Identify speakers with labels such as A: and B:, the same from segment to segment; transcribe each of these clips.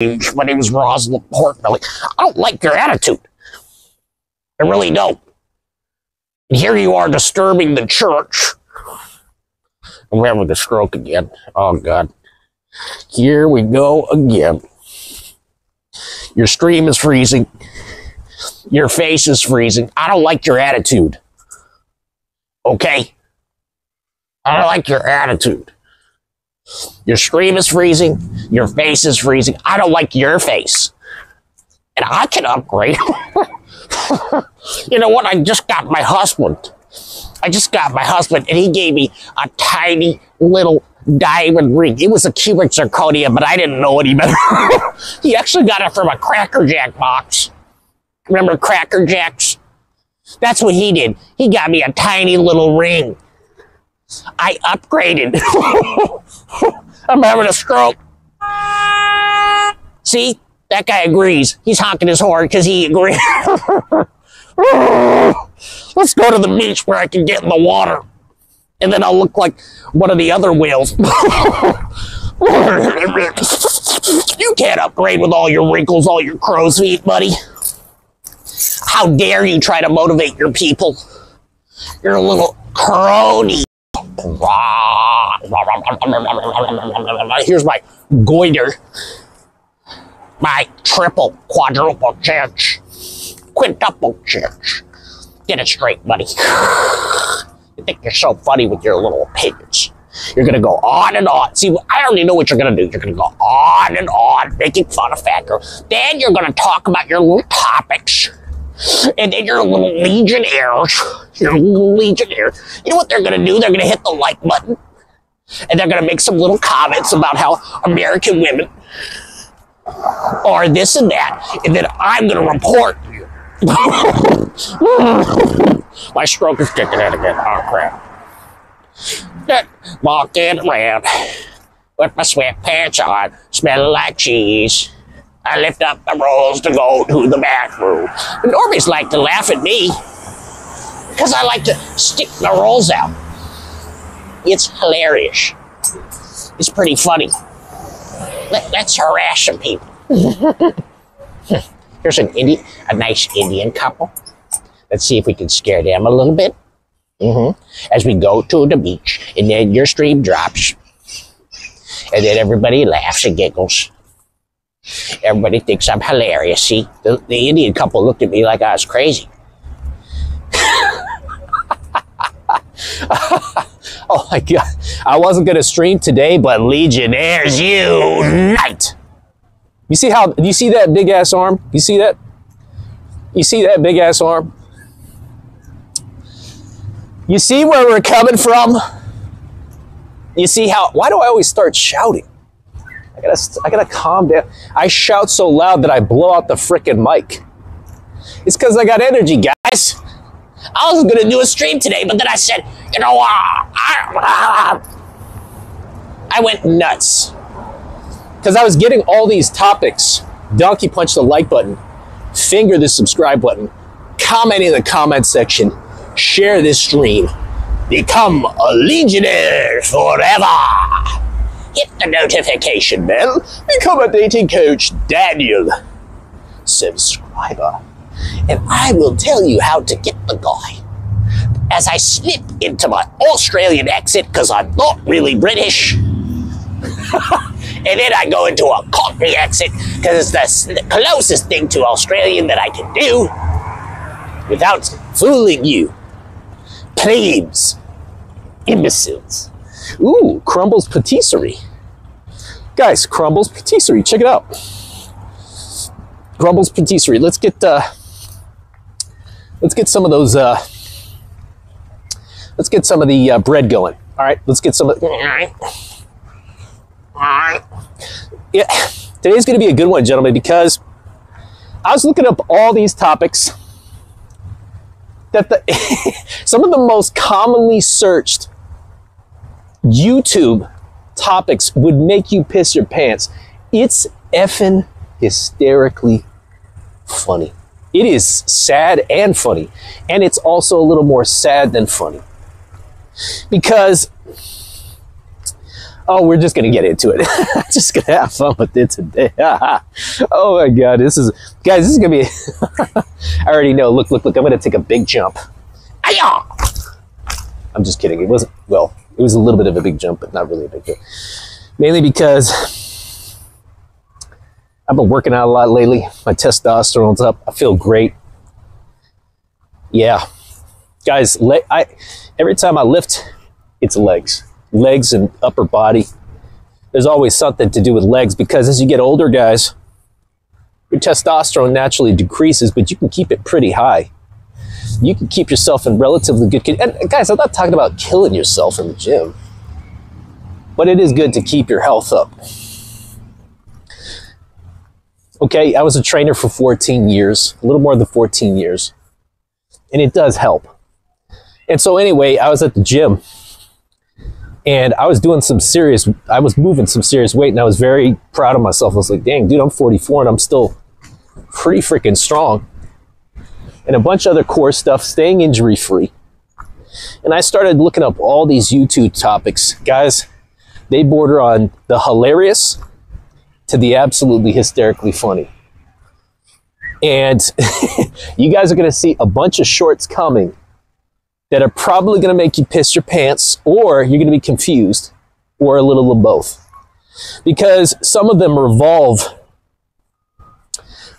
A: My name is Rosalind Portbelly. I don't like your attitude. I really don't. And here you are disturbing the church. I'm having a stroke again. Oh, God. Here we go again. Your stream is freezing. Your face is freezing. I don't like your attitude. Okay? I don't like your attitude. Your scream is freezing. Your face is freezing. I don't like your face. And I can upgrade. you know what? I just got my husband. I just got my husband, and he gave me a tiny little diamond ring. It was a cubic zirconia, but I didn't know any better. he actually got it from a Cracker Jack box. Remember Cracker Jacks? That's what he did. He got me a tiny little ring. I upgraded. I'm having a stroke. See? That guy agrees. He's honking his horn because he agrees. Let's go to the beach where I can get in the water. And then I'll look like one of the other whales. you can't upgrade with all your wrinkles, all your crow's feet, buddy. How dare you try to motivate your people? You're a little crony. Here's my goiter. My triple, quadruple church. Quintuple church. Get it straight, buddy. You think you're so funny with your little opinions. You're gonna go on and on. See, I already know what you're gonna do. You're gonna go on and on, making fun of fat girl. Then you're gonna talk about your little topics. And then your little legionnaires, your little legionnaires. You know what they're gonna do? They're gonna hit the like button. And they're gonna make some little comments about how American women are this and that. And then I'm gonna report you. My stroke is kicking in again. Oh crap. Walking around with my sweatpants on, smelling like cheese. I lift up the rolls to go to the bathroom. The normies like to laugh at me because I like to stick the rolls out. It's hilarious. It's pretty funny. Let, let's harass some people. Here's an Indian, a nice Indian couple. Let's see if we can scare them a little bit. Mm-hmm. As we go to the beach, and then your stream drops, and then everybody laughs and giggles. Everybody thinks I'm hilarious. See, the, the Indian couple looked at me like I was crazy.
B: oh my god. I wasn't gonna stream today, but Legionnaires unite. You see how you see that big ass arm? You see that? You see that big ass arm? You see where we're coming from? You see how why do I always start shouting? I gotta I gotta calm down. I shout so loud that I blow out the freaking mic. It's because I got energy, guys.
A: I was gonna do a stream today, but then I said, you know, uh, I,
B: I went nuts because I was getting all these topics. Donkey punch the like button, finger the subscribe button, comment in the comment section, share this stream, become a legionnaire forever. Hit the notification bell, become a dating coach, Daniel. Subscriber. And I will tell you how to get the guy. As I slip into my Australian exit, because I'm not really British. and then I go into a Cockney exit because it's the closest thing to Australian that I can do without fooling you. Plebes. Imbeciles. Ooh, Crumbles Patisserie. Guys, Crumbles Patisserie, check it out. Crumbles Patisserie. Let's get uh, let's get some of those uh, let's get some of the uh, bread going. All right, let's get some of all right. All right. Yeah, today's going to be a good one, gentlemen, because I was looking up all these topics that the some of the most commonly searched YouTube topics would make you piss your pants. It's effing hysterically funny. It is sad and funny. And it's also a little more sad than funny. Because Oh, we're just gonna get into it. just gonna have fun with it today. oh my god, this is guys. This is gonna be. I already know. Look, look, look. I'm gonna take a big jump. I'm just kidding. It wasn't. Well, it was a little bit of a big jump, but not really a big jump. Mainly because I've been working out a lot lately. My testosterone's up. I feel great. Yeah, guys. Le- I every time I lift, it's legs, legs and upper body. There's always something to do with legs because as you get older, guys, your testosterone naturally decreases, but you can keep it pretty high. You can keep yourself in relatively good condition. And guys, I'm not talking about killing yourself in the gym, but it is good to keep your health up. Okay, I was a trainer for 14 years, a little more than 14 years, and it does help. And so, anyway, I was at the gym and I was doing some serious, I was moving some serious weight, and I was very proud of myself. I was like, dang, dude, I'm 44 and I'm still pretty freaking strong. And a bunch of other core stuff, staying injury free. And I started looking up all these YouTube topics. Guys, they border on the hilarious to the absolutely hysterically funny. And you guys are going to see a bunch of shorts coming that are probably going to make you piss your pants, or you're going to be confused, or a little of both. Because some of them revolve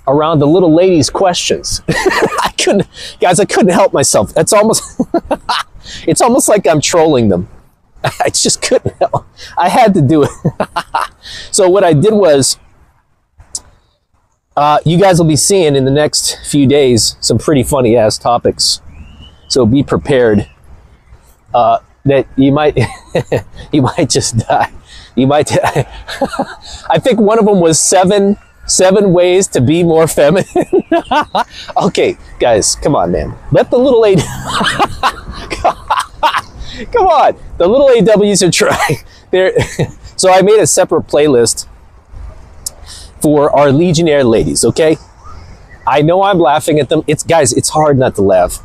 B: around the little lady's questions. I couldn't, guys, I couldn't help myself. It's almost, it's almost like I'm trolling them. I just couldn't help. I had to do it. so what I did was, uh, you guys will be seeing in the next few days some pretty funny ass topics. So be prepared uh, that you might you might just die. You might. I think one of them was seven seven ways to be more feminine. okay, guys, come on, man. Let the little A. come on, the little AWs are trying. There. so I made a separate playlist for our Legionnaire ladies. Okay. I know I'm laughing at them. It's guys. It's hard not to laugh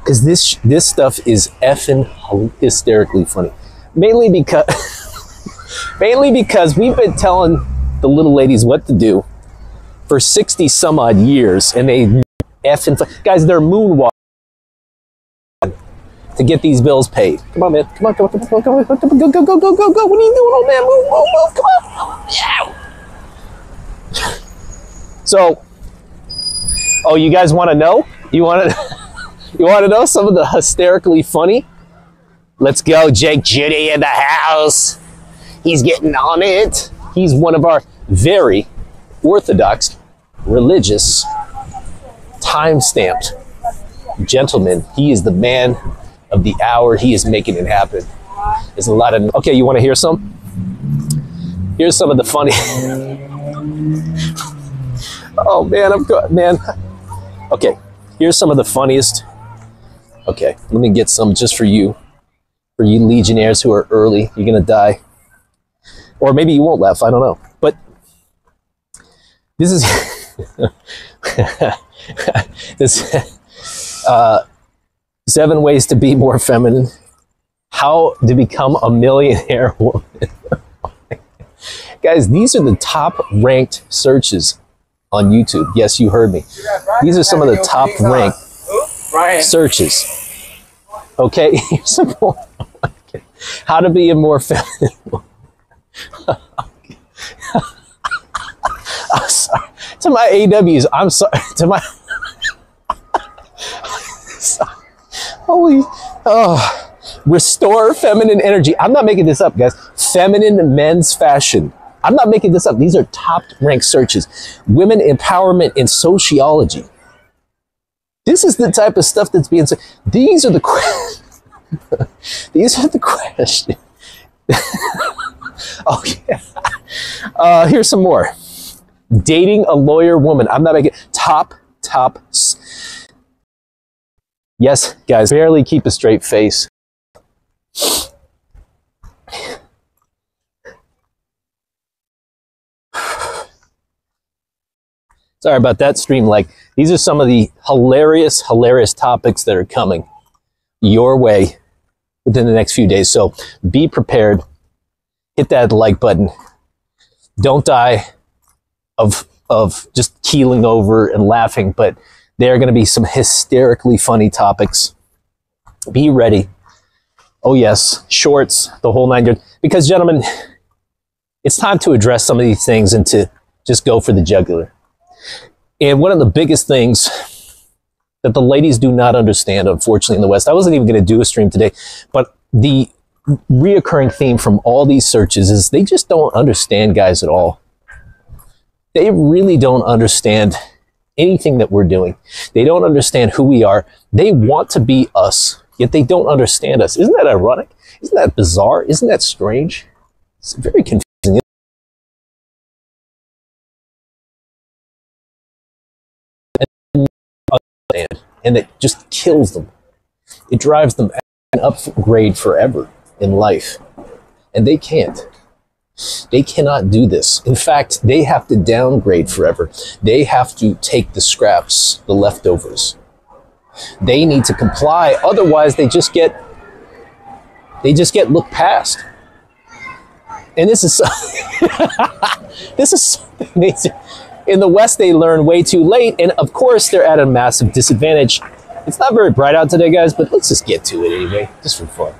B: because this this stuff is effing hysterically funny. Mainly because mainly because we've been telling the little ladies what to do for 60 some odd years and they effing guys they're moonwalking to get these bills paid. Come on, man. Come on, come on, come on, come on, come on, go, go, go, go, go, go. What are you doing, old man? Move, move, move. Come on. So, oh, you guys want to know? You want to? You want to know some of the hysterically funny? Let's go, Jake Judy in the house. He's getting on it. He's one of our very orthodox, religious, time stamped gentlemen. He is the man of the hour. He is making it happen. There's a lot of. Okay, you want to hear some? Here's some of the funny. oh man, I'm good, man. Okay, here's some of the funniest Okay, let me get some just for you. For you legionnaires who are early, you're gonna die. Or maybe you won't laugh, I don't know. But this is this uh, seven ways to be more feminine. How to become a millionaire woman. Guys, these are the top ranked searches on YouTube. Yes, you heard me. These are some of the top ranked searches. Okay. How to be a more feminine. I'm To my AWs, I'm sorry. To my. Holy. Oh. Restore feminine energy. I'm not making this up, guys. Feminine men's fashion. I'm not making this up. These are top ranked searches. Women empowerment in sociology. This is the type of stuff that's being said. These are the questions. These are the questions. oh yeah. Uh, here's some more. Dating a lawyer woman. I'm not making top top. Yes, guys, barely keep a straight face. Sorry about that stream. Like these are some of the hilarious, hilarious topics that are coming your way within the next few days. So be prepared. hit that like button. Don't die of of just keeling over and laughing, but there are going to be some hysterically funny topics. Be ready. Oh yes, shorts, the whole nine yards. Because gentlemen, it's time to address some of these things and to just go for the jugular. And one of the biggest things that the ladies do not understand, unfortunately, in the West, I wasn't even going to do a stream today, but the reoccurring theme from all these searches is they just don't understand guys at all. They really don't understand anything that we're doing. They don't understand who we are. They want to be us, yet they don't understand us. Isn't that ironic? Isn't that bizarre? Isn't that strange? It's very confusing. And it just kills them. It drives them an upgrade forever in life. And they can't. They cannot do this. In fact, they have to downgrade forever. They have to take the scraps, the leftovers. They need to comply. Otherwise, they just get they just get looked past. And this is this is something they, in the West they learn way too late, and of course they're at a massive disadvantage. It's not very bright out today, guys, but let's just get to it anyway, just for fun.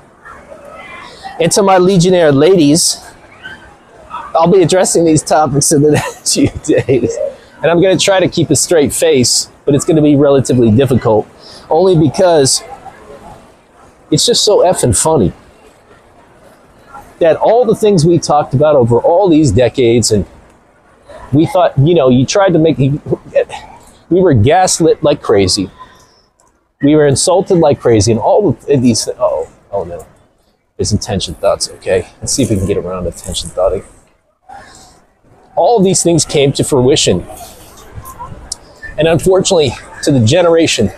B: And to my Legionnaire ladies, I'll be addressing these topics in the next few days. And I'm going to try to keep a straight face, but it's going to be relatively difficult. Only because it's just so effing funny that all the things we talked about over all these decades, and we thought, you know, you tried to make, we were gaslit like crazy. We were insulted like crazy, and all of these, oh, oh no, there's intention thoughts, okay? Let's see if we can get around attention thoughting all of these things came to fruition. And unfortunately, to the generation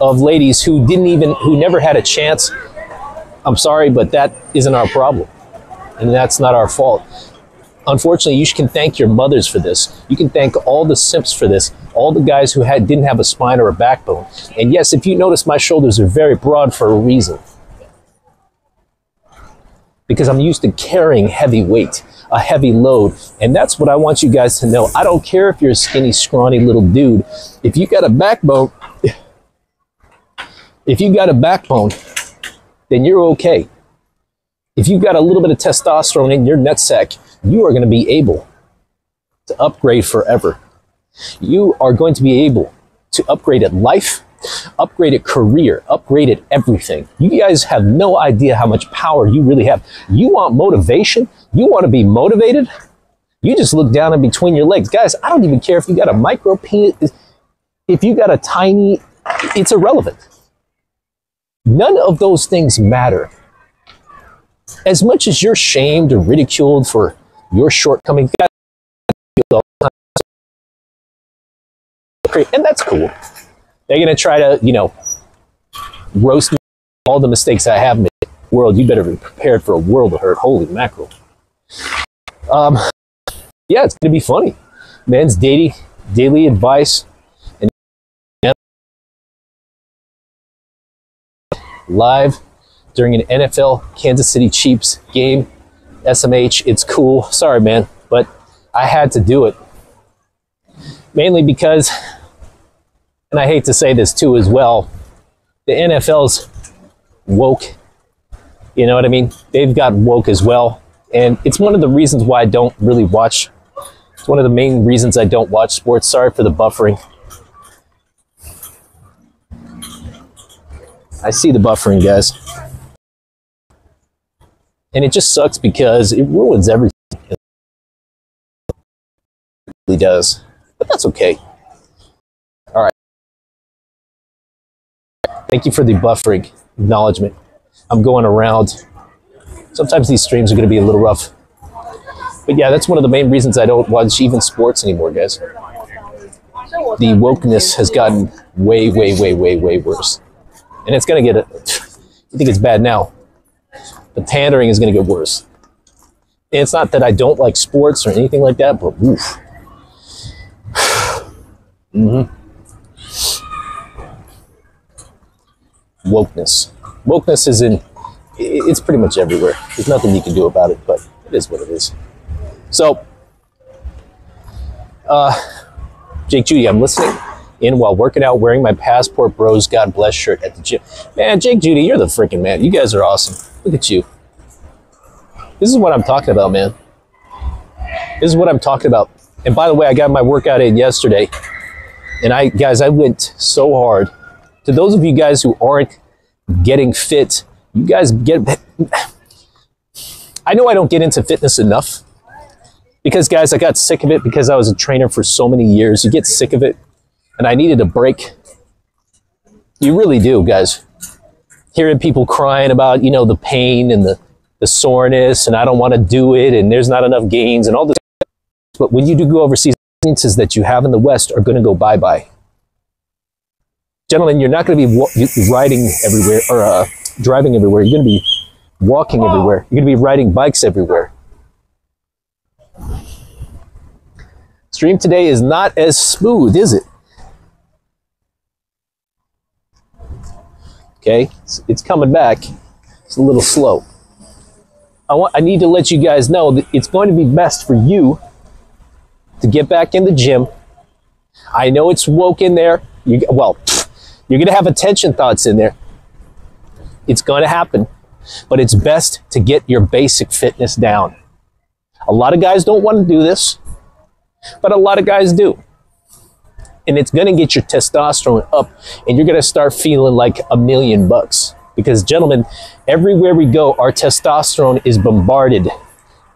B: of ladies who didn't even, who never had a chance, I'm sorry, but that isn't our problem. And that's not our fault. Unfortunately, you can thank your mothers for this. You can thank all the simps for this, all the guys who had, didn't have a spine or a backbone. And yes, if you notice, my shoulders are very broad for a reason. Because I'm used to carrying heavy weight a heavy load. And that's what I want you guys to know. I don't care if you're a skinny, scrawny little dude. If you got a backbone, if you got a backbone, then you're okay. If you've got a little bit of testosterone in your nutsack, you are going to be able to upgrade forever. You are going to be able to upgrade at life, upgraded career, upgraded everything. You guys have no idea how much power you really have. You want motivation? You want to be motivated? You just look down in between your legs. Guys, I don't even care if you got a micro penis, if you got a tiny, it's irrelevant. None of those things matter. As much as you're shamed or ridiculed for your shortcomings, and that's cool. They're going to try to, you know, roast me all the mistakes I have made. World, you better be prepared for a world of hurt. Holy mackerel. Um, yeah, it's going to be funny. Man's daily, daily advice and live during an NFL Kansas City Chiefs game. SMH, it's cool. Sorry, man, but I had to do it. Mainly because and I hate to say this too as well, the NFL's woke. You know what I mean? They've got woke as well. And it's one of the reasons why I don't really watch. It's one of the main reasons I don't watch sports. Sorry for the buffering. I see the buffering, guys. And it just sucks because it ruins everything. It really does. But that's okay. Thank you for the buffering acknowledgement. I'm going around. Sometimes these streams are going to be a little rough. But yeah, that's one of the main reasons I don't watch even sports anymore, guys. The wokeness has gotten way, way, way, way, way worse. And it's going to get, I think it's bad now. The pandering is going to get worse. And it's not that I don't like sports or anything like that, but oof. mm-hmm. Wokeness. Wokeness is in, it's pretty much everywhere. There's nothing you can do about it, but it is what it is. So, uh, Jake Judy, I'm listening in while working out, wearing my Passport Bros God Bless shirt at the gym. Man, Jake Judy, you're the freaking man. You guys are awesome. Look at you. This is what I'm talking about, man. This is what I'm talking about. And by the way, I got my workout in yesterday. And I, guys, I went so hard. To those of you guys who aren't getting fit, you guys get. I know I don't get into fitness enough because, guys, I got sick of it because I was a trainer for so many years. You get sick of it, and I needed a break. You really do, guys. Hearing people crying about, you know, the pain and the, the soreness, and I don't want to do it, and there's not enough gains, and all this. But when you do go overseas, experiences that you have in the West are going to go bye bye. Gentlemen, you're not going to be riding everywhere or uh, driving everywhere. You're going to be walking everywhere. You're going to be riding bikes everywhere. Stream today is not as smooth, is it? Okay, it's, it's coming back. It's a little slow. I want I need to let you guys know that it's going to be best for you to get back in the gym. I know it's woke in there. You well, you're going to have attention thoughts in there. It's going to happen, but it's best to get your basic fitness down. A lot of guys don't want to do this, but a lot of guys do. And it's going to get your testosterone up, and you're going to start feeling like a million bucks. Because, gentlemen, everywhere we go, our testosterone is bombarded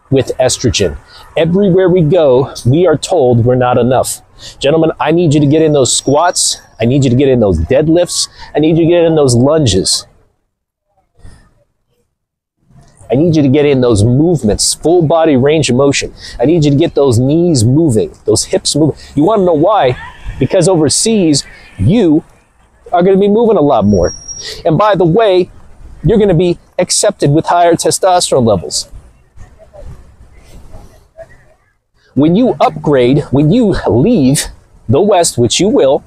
B: with estrogen. Everywhere we go, we are told we're not enough. Gentlemen, I need you to get in those squats. I need you to get in those deadlifts. I need you to get in those lunges. I need you to get in those movements, full body range of motion. I need you to get those knees moving, those hips moving. You want to know why? Because overseas, you are going to be moving a lot more. And by the way, you're going to be accepted with higher testosterone levels. When you upgrade, when you leave the West, which you will,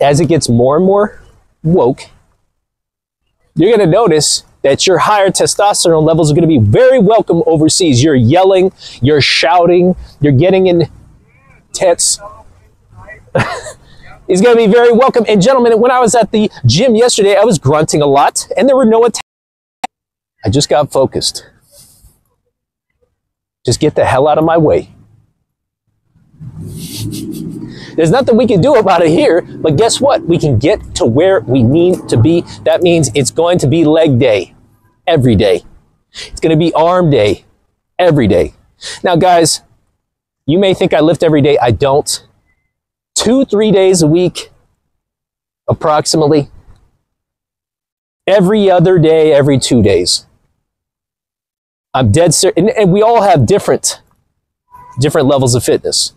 B: as it gets more and more woke, you're going to notice that your higher testosterone levels are going to be very welcome overseas. You're yelling, you're shouting, you're getting in tits. It's going to be very welcome. And gentlemen, when I was at the gym yesterday, I was grunting a lot and there were no attacks. I just got focused. Just get the hell out of my way. There's nothing we can do about it here, but guess what? We can get to where we need to be. That means it's going to be leg day every day. It's going to be arm day every day. Now, guys, you may think I lift every day. I don't. Two, three days a week, approximately. Every other day, every two days. I'm dead serious. And, and we all have different, different levels of fitness.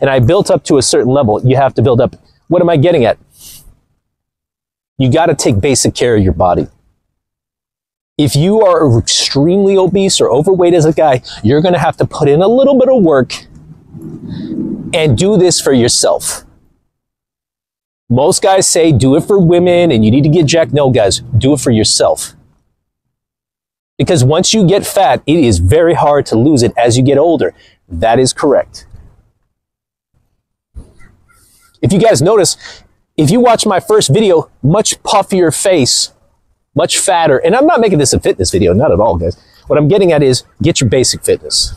B: And I built up to a certain level. You have to build up. What am I getting at? You got to take basic care of your body. If you are extremely obese or overweight as a guy, you're going to have to put in a little bit of work and do this for yourself. Most guys say do it for women and you need to get jacked. No, guys, do it for yourself. Because once you get fat, it is very hard to lose it as you get older. That is correct. If you guys notice, if you watch my first video, much puffier face, much fatter, and I'm not making this a fitness video, not at all, guys. What I'm getting at is get your basic fitness.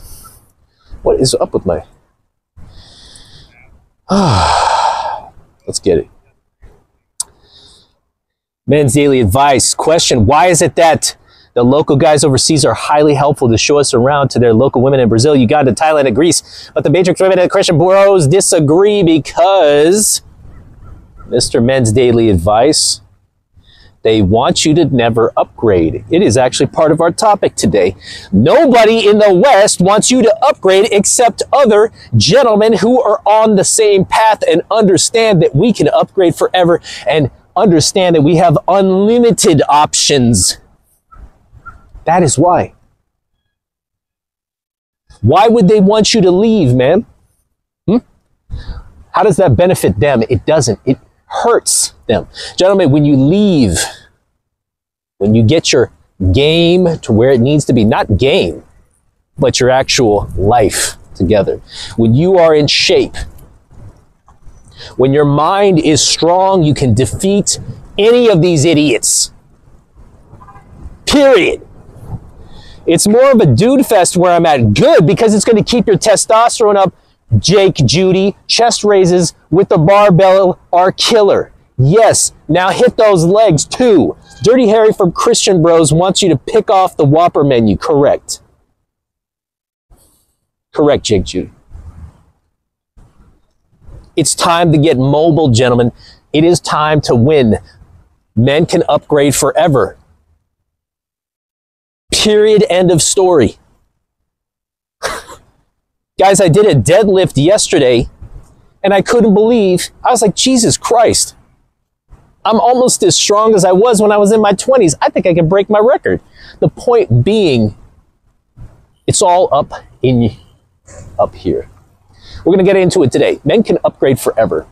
B: What is up with my. Let's get it. Men's daily advice question Why is it that the local guys overseas are highly helpful to show us around to their local women in Brazil, Uganda, Thailand, and Greece? But the Matrix women and Christian bros disagree because Mr. Men's daily advice. They want you to never upgrade. It is actually part of our topic today. Nobody in the West wants you to upgrade except other gentlemen who are on the same path and understand that we can upgrade forever and understand that we have unlimited options. That is why. Why would they want you to leave, man? Hmm? How does that benefit them? It doesn't. It hurts them. Gentlemen, when you leave, when you get your game to where it needs to be. Not game, but your actual life together. When you are in shape, when your mind is strong, you can defeat any of these idiots. Period. It's more of a dude fest where I'm at. Good because it's going to keep your testosterone up. Jake, Judy, chest raises with the barbell are killer. Yes, now hit those legs too. Dirty Harry from Christian Bros wants you to pick off the Whopper menu. Correct. Correct, Jake Judy. It's time to get mobile, gentlemen. It is time to win. Men can upgrade forever. Period. End of story. Guys, I did a deadlift yesterday and I couldn't believe, I was like, Jesus Christ. I'm almost as strong as I was when I was in my 20s. I think I can break my record. The point being, it's all up in up here. We're going to get into it today. Men can upgrade forever.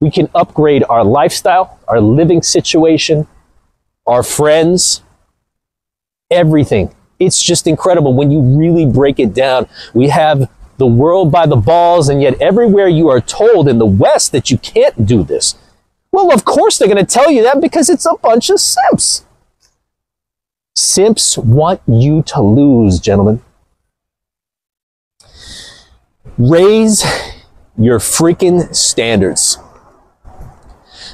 B: We can upgrade our lifestyle, our living situation, our friends, everything. It's just incredible when you really break it down. We have the world by the balls, and yet everywhere you are told in the West that you can't do this. Well, of course they're going to tell you that because it's a bunch of simps. Simps want you to lose, gentlemen. Raise your freaking standards.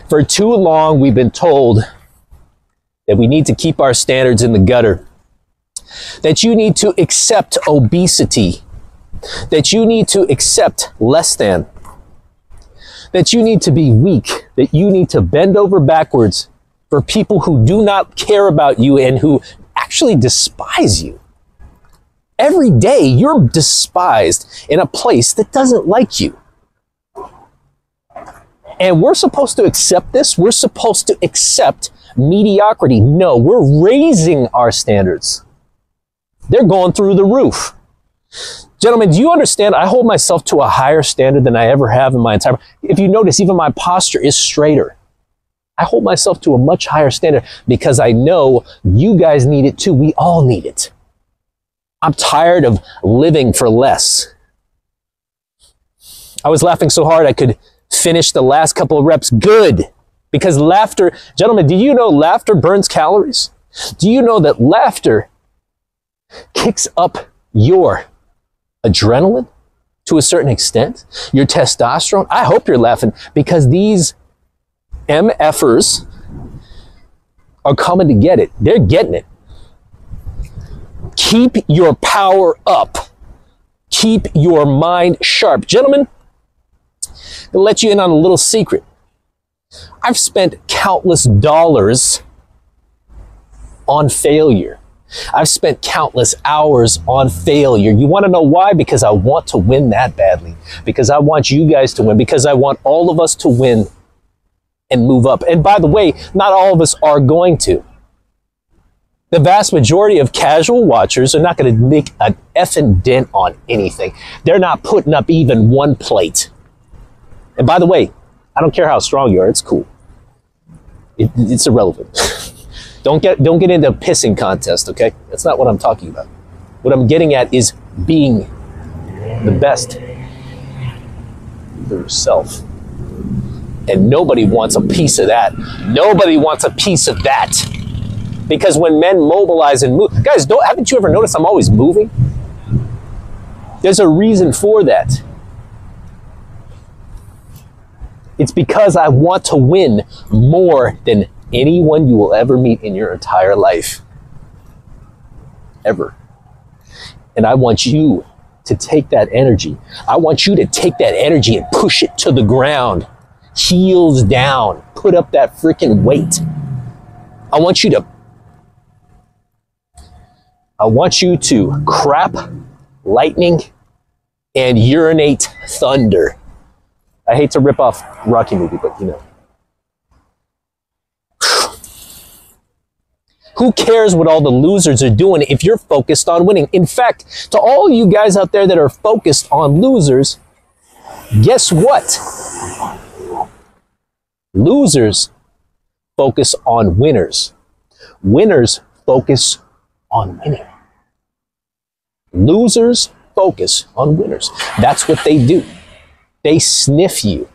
B: For too long, we've been told that we need to keep our standards in the gutter, that you need to accept obesity, that you need to accept less than, that you need to be weak, that you need to bend over backwards for people who do not care about you and who actually despise you. Every day you're despised in a place that doesn't like you. And we're supposed to accept this. We're supposed to accept mediocrity. No, we're raising our standards. They're going through the roof. Gentlemen, do you understand? I hold myself to a higher standard than I ever have in my entire. Life. If you notice, even my posture is straighter. I hold myself to a much higher standard because I know you guys need it too. We all need it. I'm tired of living for less. I was laughing so hard I could finish the last couple of reps good because laughter, gentlemen, do you know laughter burns calories? Do you know that laughter kicks up your adrenaline to a certain extent, your testosterone? I hope you're laughing because these MFers are coming to get it. They're getting it. Keep your power up. Keep your mind sharp. Gentlemen, Let you in on a little secret. I've spent countless dollars on failure. I've spent countless hours on failure. You want to know why? Because I want to win that badly. Because I want you guys to win. Because I want all of us to win and move up. And by the way, not all of us are going to. The vast majority of casual watchers are not going to make an effing dent on anything. They're not putting up even one plate. And by the way, I don't care how strong you are, it's cool. It, it's irrelevant. don't get don't get into a pissing contest, okay? That's not what I'm talking about. What I'm getting at is being the best yourself. And nobody wants a piece of that. Nobody wants a piece of that. Because when men mobilize and move, guys, don't haven't you ever noticed I'm always moving? There's a reason for that. It's because I want to win more than anyone you will ever meet in your entire life. Ever. And I want you to take that energy. I want you to take that energy and push it to the ground, heels down, put up that freaking weight. I want you to I want you to crap lightning and urinate thunder. I hate to rip off Rocky movie, but you know. Who cares what all the losers are doing if you're focused on winning? In fact, to all you guys out there that are focused on losers, guess what? Losers focus on winners. Winners focus on winning. Losers focus on winners. That's what they do. They sniff you.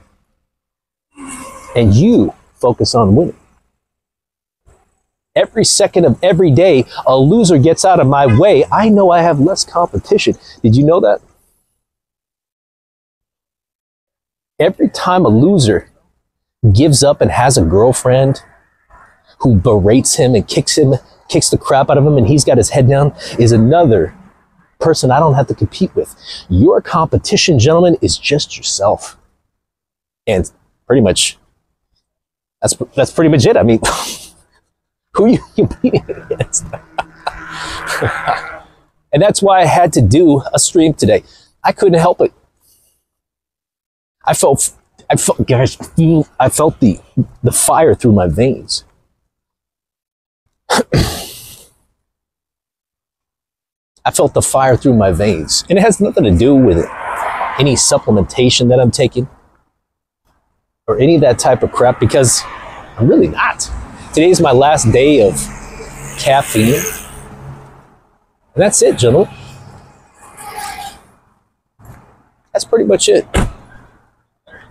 B: And you focus on winning. Every second of every day, a loser gets out of my way. I know I have less competition. Did you know that? Every time a loser gives up and has a girlfriend who berates him and kicks him, kicks the crap out of him, and he's got his head down, is another person I don't have to compete with. Your competition, gentlemen, is just yourself. And pretty much, that's, that's pretty much it. I mean, who are you competing against? and that's why I had to do a stream today. I couldn't help it. I felt, I felt, guys, I felt the, the fire through my veins. I felt the fire through my veins. And it has nothing to do with any supplementation that I'm taking or any of that type of crap because I'm really not. Today is my last day of caffeine. And that's it, gentlemen. That's pretty much it.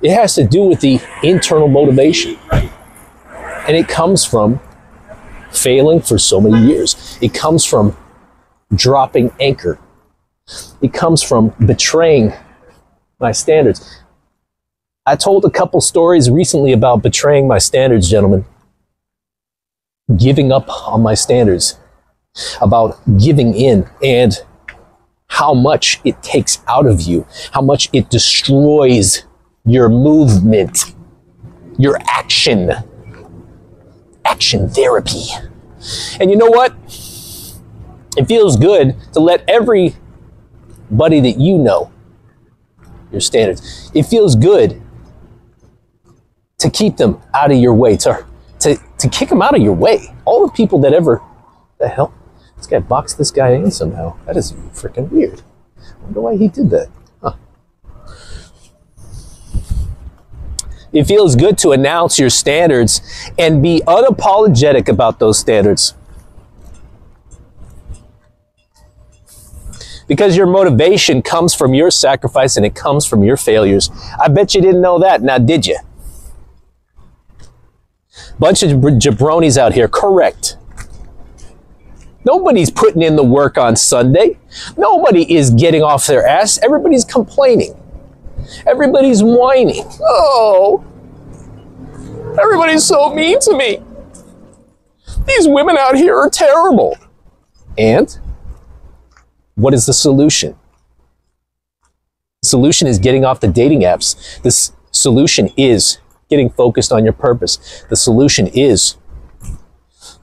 B: It has to do with the internal motivation. And it comes from failing for so many years. It comes from dropping anchor. It comes from betraying my standards. I told a couple stories recently about betraying my standards, gentlemen. Giving up on my standards, about giving in, and how much it takes out of you, how much it destroys your movement, your action. Action therapy. And you know what? It feels good to let everybody that you know your standards. It feels good to keep them out of your way, to, to, to kick them out of your way. All the people that ever, the hell, this guy boxed this guy in somehow. That is freaking weird. I wonder why he did that. Huh. It feels good to announce your standards and be unapologetic about those standards. Because your motivation comes from your sacrifice and it comes from your failures. I bet you didn't know that. Now, did you? Bunch of jabronis out here. Correct. Nobody's putting in the work on Sunday. Nobody is getting off their ass. Everybody's complaining. Everybody's whining. Oh, everybody's so mean to me. These women out here are terrible. And what is the solution? The solution is getting off the dating apps. This solution is getting focused on your purpose. The solution is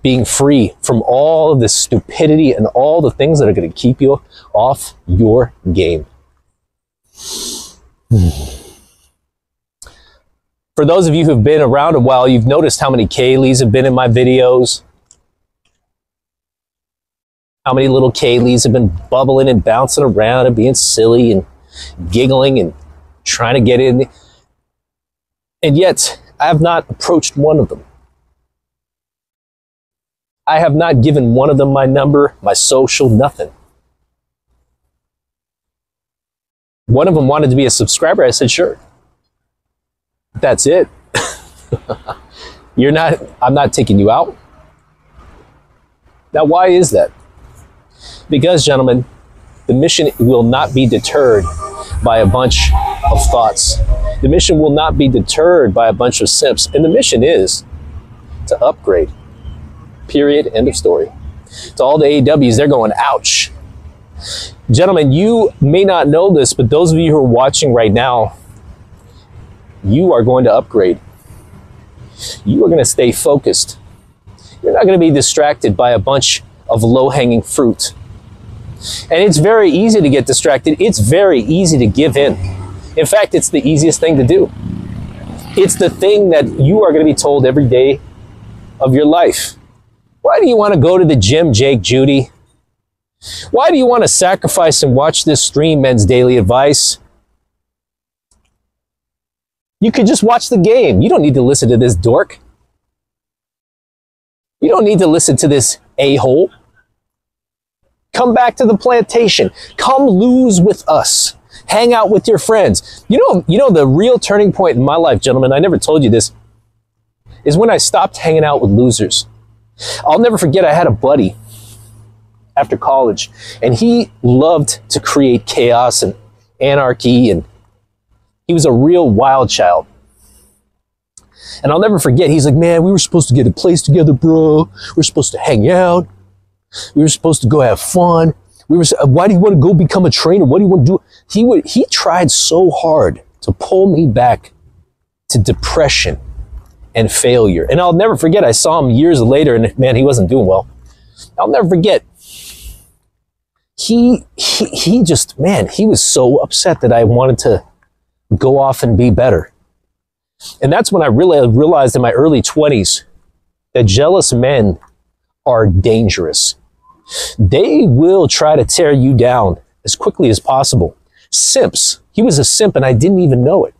B: being free from all of this stupidity and all the things that are going to keep you off your game. For those of you who've been around a while, you've noticed how many Kayleys have been in my videos how many little Kayleys have been bubbling and bouncing around and being silly and giggling and trying to get in. And yet, I have not approached one of them. I have not given one of them my number, my social, nothing. One of them wanted to be a subscriber. I said, sure. That's it. You're not, I'm not taking you out. Now, why is that? Because, gentlemen, the mission will not be deterred by a bunch of thoughts. The mission will not be deterred by a bunch of simps. And the mission is to upgrade. Period. End of story. To all the AWs, they're going, ouch. Gentlemen, you may not know this, but those of you who are watching right now, you are going to upgrade. You are going to stay focused. You're not going to be distracted by a bunch of low hanging fruit. And it's very easy to get distracted. It's very easy to give in. In fact, it's the easiest thing to do. It's the thing that you are going to be told every day of your life. Why do you want to go to the gym, Jake Judy? Why do you want to sacrifice and watch this stream, Men's Daily Advice? You could just watch the game. You don't need to listen to this dork. You don't need to listen to this a hole. Come back to the plantation. Come lose with us. Hang out with your friends. You know, you know the real turning point in my life, gentlemen. I never told you this. Is when I stopped hanging out with losers. I'll never forget. I had a buddy after college, and he loved to create chaos and anarchy, and he was a real wild child. And I'll never forget, he's like, man, we were supposed to get a place together, bro. We are supposed to hang out. We were supposed to go have fun. We were, uh, why do you want to go become a trainer? What do you want to do? He would, he tried so hard to pull me back to depression and failure. And I'll never forget, I saw him years later and man, he wasn't doing well. I'll never forget. He, he, he just, man, he was so upset that I wanted to go off and be better. And that's when I really realized in my early 20s that jealous men are dangerous. They will try to tear you down as quickly as possible. Simps. He was a simp and I didn't even know it.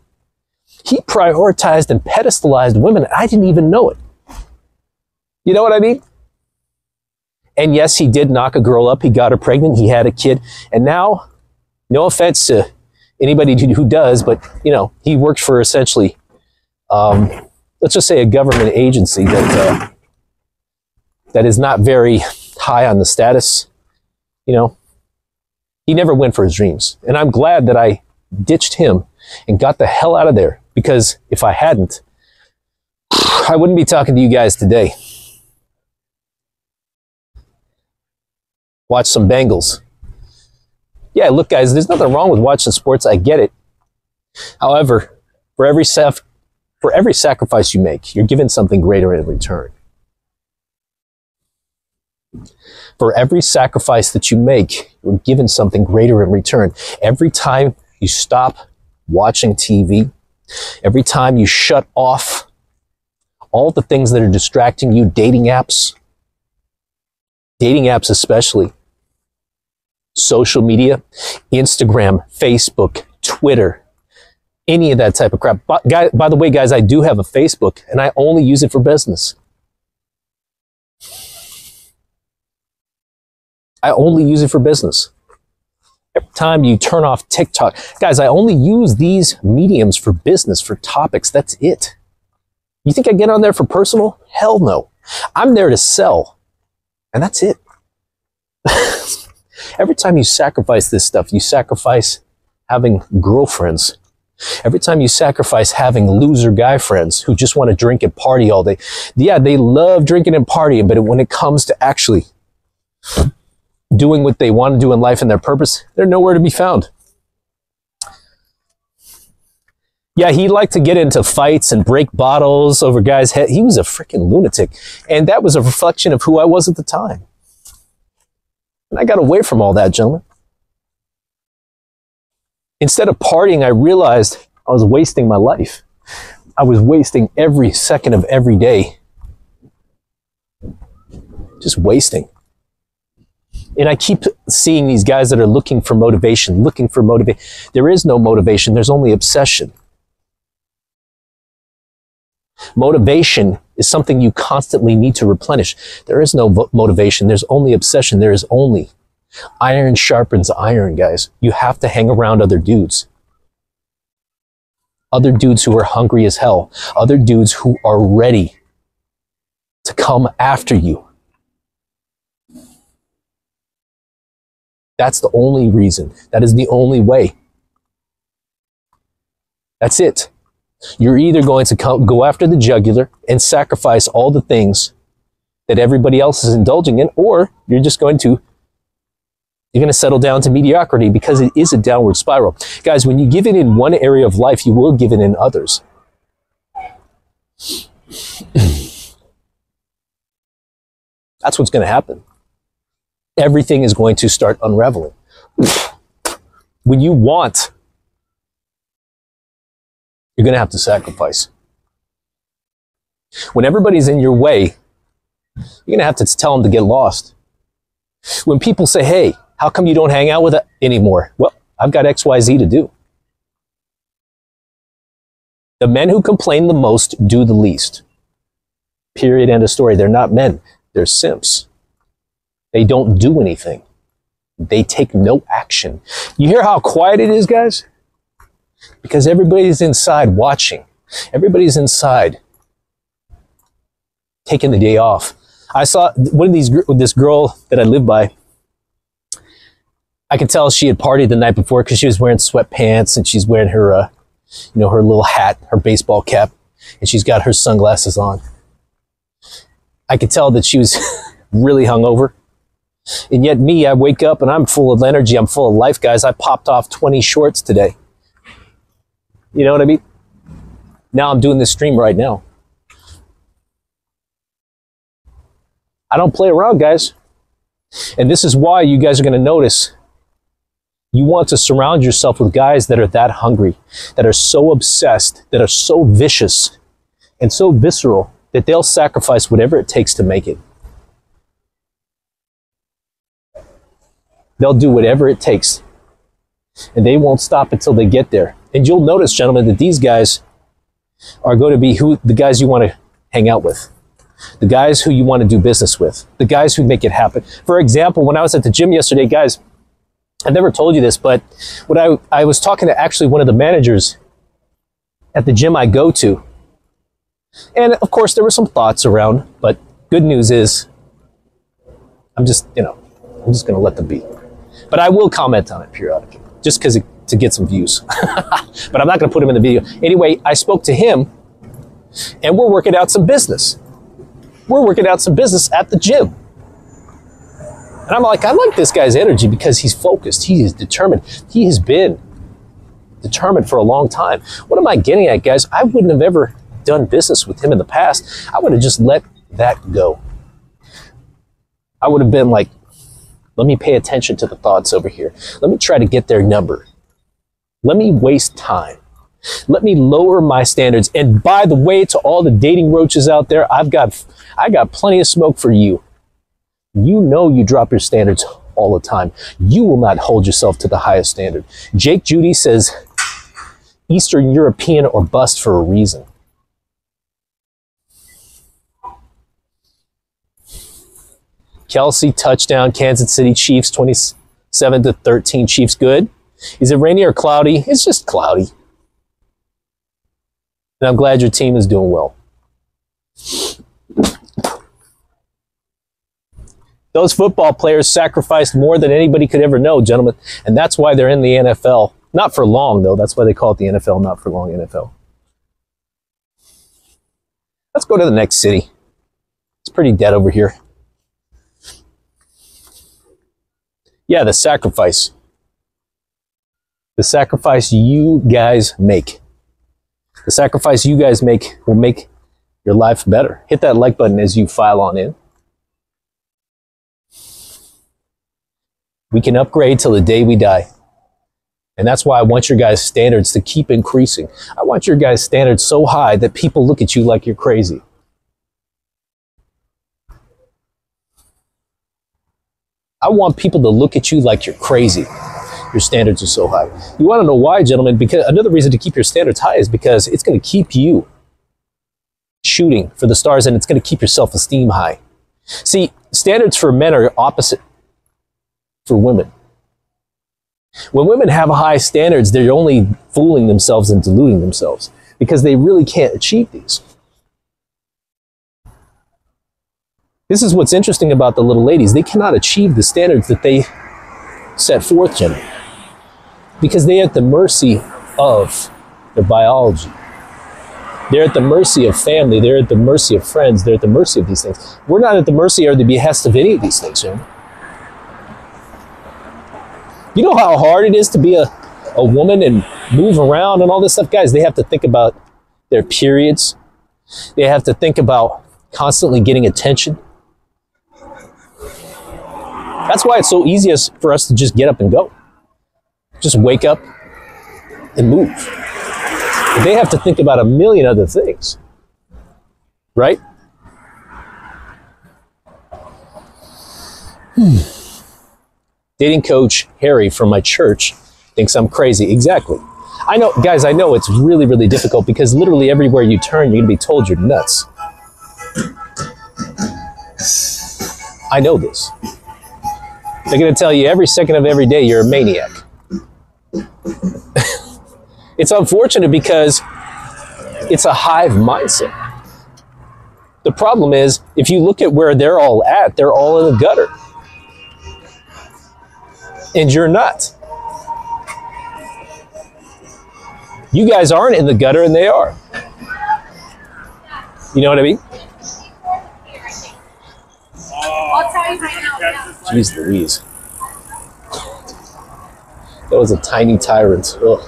B: He prioritized and pedestalized women. I didn't even know it. You know what I mean? And yes, he did knock a girl up. He got her pregnant. He had a kid. And now, no offense to anybody who does, but you know, he worked for essentially, um, let's just say a government agency that, uh, that is not very high on the status. You know, he never went for his dreams. And I'm glad that I ditched him and got the hell out of there because if I hadn't, I wouldn't be talking to you guys today. Watch some Bengals. Yeah, look, guys, there's nothing wrong with watching sports. I get it. However, for every, saf- for every sacrifice you make, you're given something greater in return. For every sacrifice that you make, you're given something greater in return. Every time you stop watching TV, every time you shut off all the things that are distracting you, dating apps, dating apps especially, social media, Instagram, Facebook, Twitter, any of that type of crap. By, by the way, guys, I do have a Facebook and I only use it for business. I only use it for business. Every time you turn off TikTok, guys, I only use these mediums for business, for topics. That's it. You think I get on there for personal? Hell no. I'm there to sell. And that's it. Every time you sacrifice this stuff, you sacrifice having girlfriends. Every time you sacrifice having loser guy friends who just want to drink and party all day. Yeah, they love drinking and partying, but when it comes to actually doing what they want to do in life and their purpose, they're nowhere to be found. Yeah, he liked to get into fights and break bottles over guys' head. He was a freaking lunatic. And that was a reflection of who I was at the time. And I got away from all that, gentlemen. Instead of partying, I realized I was wasting my life. I was wasting every second of every day. Just wasting. And I keep seeing these guys that are looking for motivation, looking for motivation. There is no motivation, there's only obsession. Motivation is something you constantly need to replenish. There is no motivation, there's only obsession, there is only iron sharpens iron, guys. You have to hang around other dudes. Other dudes who are hungry as hell, other dudes who are ready to come after you That's the only reason. That is the only way. That's it. You're either going to come, go after the jugular and sacrifice all the things that everybody else is indulging in, or you're just going to you're going to settle down to mediocrity because it is a downward spiral. Guys, when you give it in one area of life, you will give it in others. That's what's going to happen everything is going to start unraveling. When you want, you're going to have to sacrifice. When everybody's in your way, you're going to have to tell them to get lost. When people say, hey, how come you don't hang out with it anymore? Well, I've got XYZ to do. The men who complain the most do the least. Period. End of story. They're not men. They're simps. They don't do anything. They take no action. You hear how quiet it is, guys? Because everybody's inside watching. Everybody's inside taking the day off. I saw one of these, this girl that I live by. I could tell she had partied the night before because she was wearing sweatpants and she's wearing her, uh, you know, her little hat, her baseball cap, and she's got her sunglasses on. I could tell that she was really hungover. And yet, me, I wake up and I'm full of energy. I'm full of life, guys. I popped off 20 shorts today. You know what I mean? Now I'm doing this stream right now. I don't play around, guys. And this is why you guys are going to notice you want to surround yourself with guys that are that hungry, that are so obsessed, that are so vicious and so visceral that they'll sacrifice whatever it takes to make it. They'll do whatever it takes. And they won't stop until they get there. And you'll notice, gentlemen, that these guys are going to be who the guys you want to hang out with. The guys who you want to do business with. The guys who make it happen. For example, when I was at the gym yesterday, guys, I've never told you this, but when I, I was talking to actually one of the managers at the gym I go to. And of course, there were some thoughts around, but good news is I'm just, you know, I'm just going to let them be. But I will comment on it periodically, just because to get some views. but I'm not going to put him in the video. Anyway, I spoke to him, and we're working out some business. We're working out some business at the gym. And I'm like, I like this guy's energy because he's focused. He is determined. He has been determined for a long time. What am I getting at, guys? I wouldn't have ever done business with him in the past. I would have just let that go. I would have been like, let me pay attention to the thoughts over here. Let me try to get their number. Let me waste time. Let me lower my standards. And by the way, to all the dating roaches out there, I've got I got plenty of smoke for you. You know you drop your standards all the time. You will not hold yourself to the highest standard. Jake Judy says Eastern European or bust for a reason. Kelce touchdown, Kansas City Chiefs 27 to 13. Chiefs good. Is it rainy or cloudy? It's just cloudy. And I'm glad your team is doing well. Those football players sacrificed more than anybody could ever know, gentlemen. And that's why they're in the NFL. Not for long, though. That's why they call it the NFL, not for long NFL. Let's go to the next city. It's pretty dead over here. Yeah, the sacrifice. The sacrifice you guys make. The sacrifice you guys make will make your life better. Hit that like button as you file on in. We can upgrade till the day we die. And that's why I want your guys' standards to keep increasing. I want your guys' standards so high that people look at you like you're crazy. I want people to look at you like you're crazy. Your standards are so high. You want to know why, gentlemen? Because another reason to keep your standards high is because it's going to keep you shooting for the stars and it's going to keep your self esteem high. See, standards for men are opposite for women. When women have high standards, they're only fooling themselves and deluding themselves because they really can't achieve these. This is what's interesting about the little ladies. They cannot achieve the standards that they set forth, Jenny, because they're at the mercy of their biology. They're at the mercy of family. They're at the mercy of friends. They're at the mercy of these things. We're not at the mercy or the behest of any of these things, Jenny. You know how hard it is to be a, a woman and move around and all this stuff? Guys, they have to think about their periods. They have to think about constantly getting attention. That's why it's so easy for us to just get up and go. Just wake up and move. They have to think about a million other things. Right? Hmm. Dating coach Harry from my church thinks I'm crazy. Exactly. I know, guys, I know it's really, really difficult because literally everywhere you turn, you're going to be told you're nuts. I know this. They're going to tell you every second of every day you're a maniac. it's unfortunate because it's a hive mindset. The problem is, if you look at where they're all at, they're all in the gutter. And you're not. You guys aren't in the gutter and they are. You know what I mean?
C: I'll tell you right now. Yeah.
B: Jeez Louise. That was a tiny tyrant. Ugh.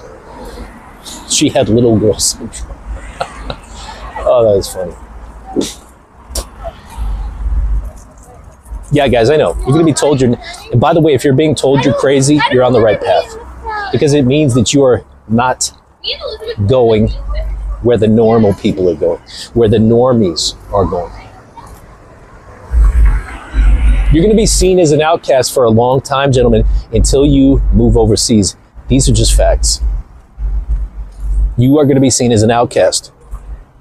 B: She had little girl syndrome. oh, that was funny. Yeah, guys, I know. You're going to be told you're. And by the way, if you're being told you're crazy, you're on the right path. Because it means that you are not going where the normal people are going, where the normies are going. You're going to be seen as an outcast for a long time, gentlemen, until you move overseas. These are just facts. You are going to be seen as an outcast.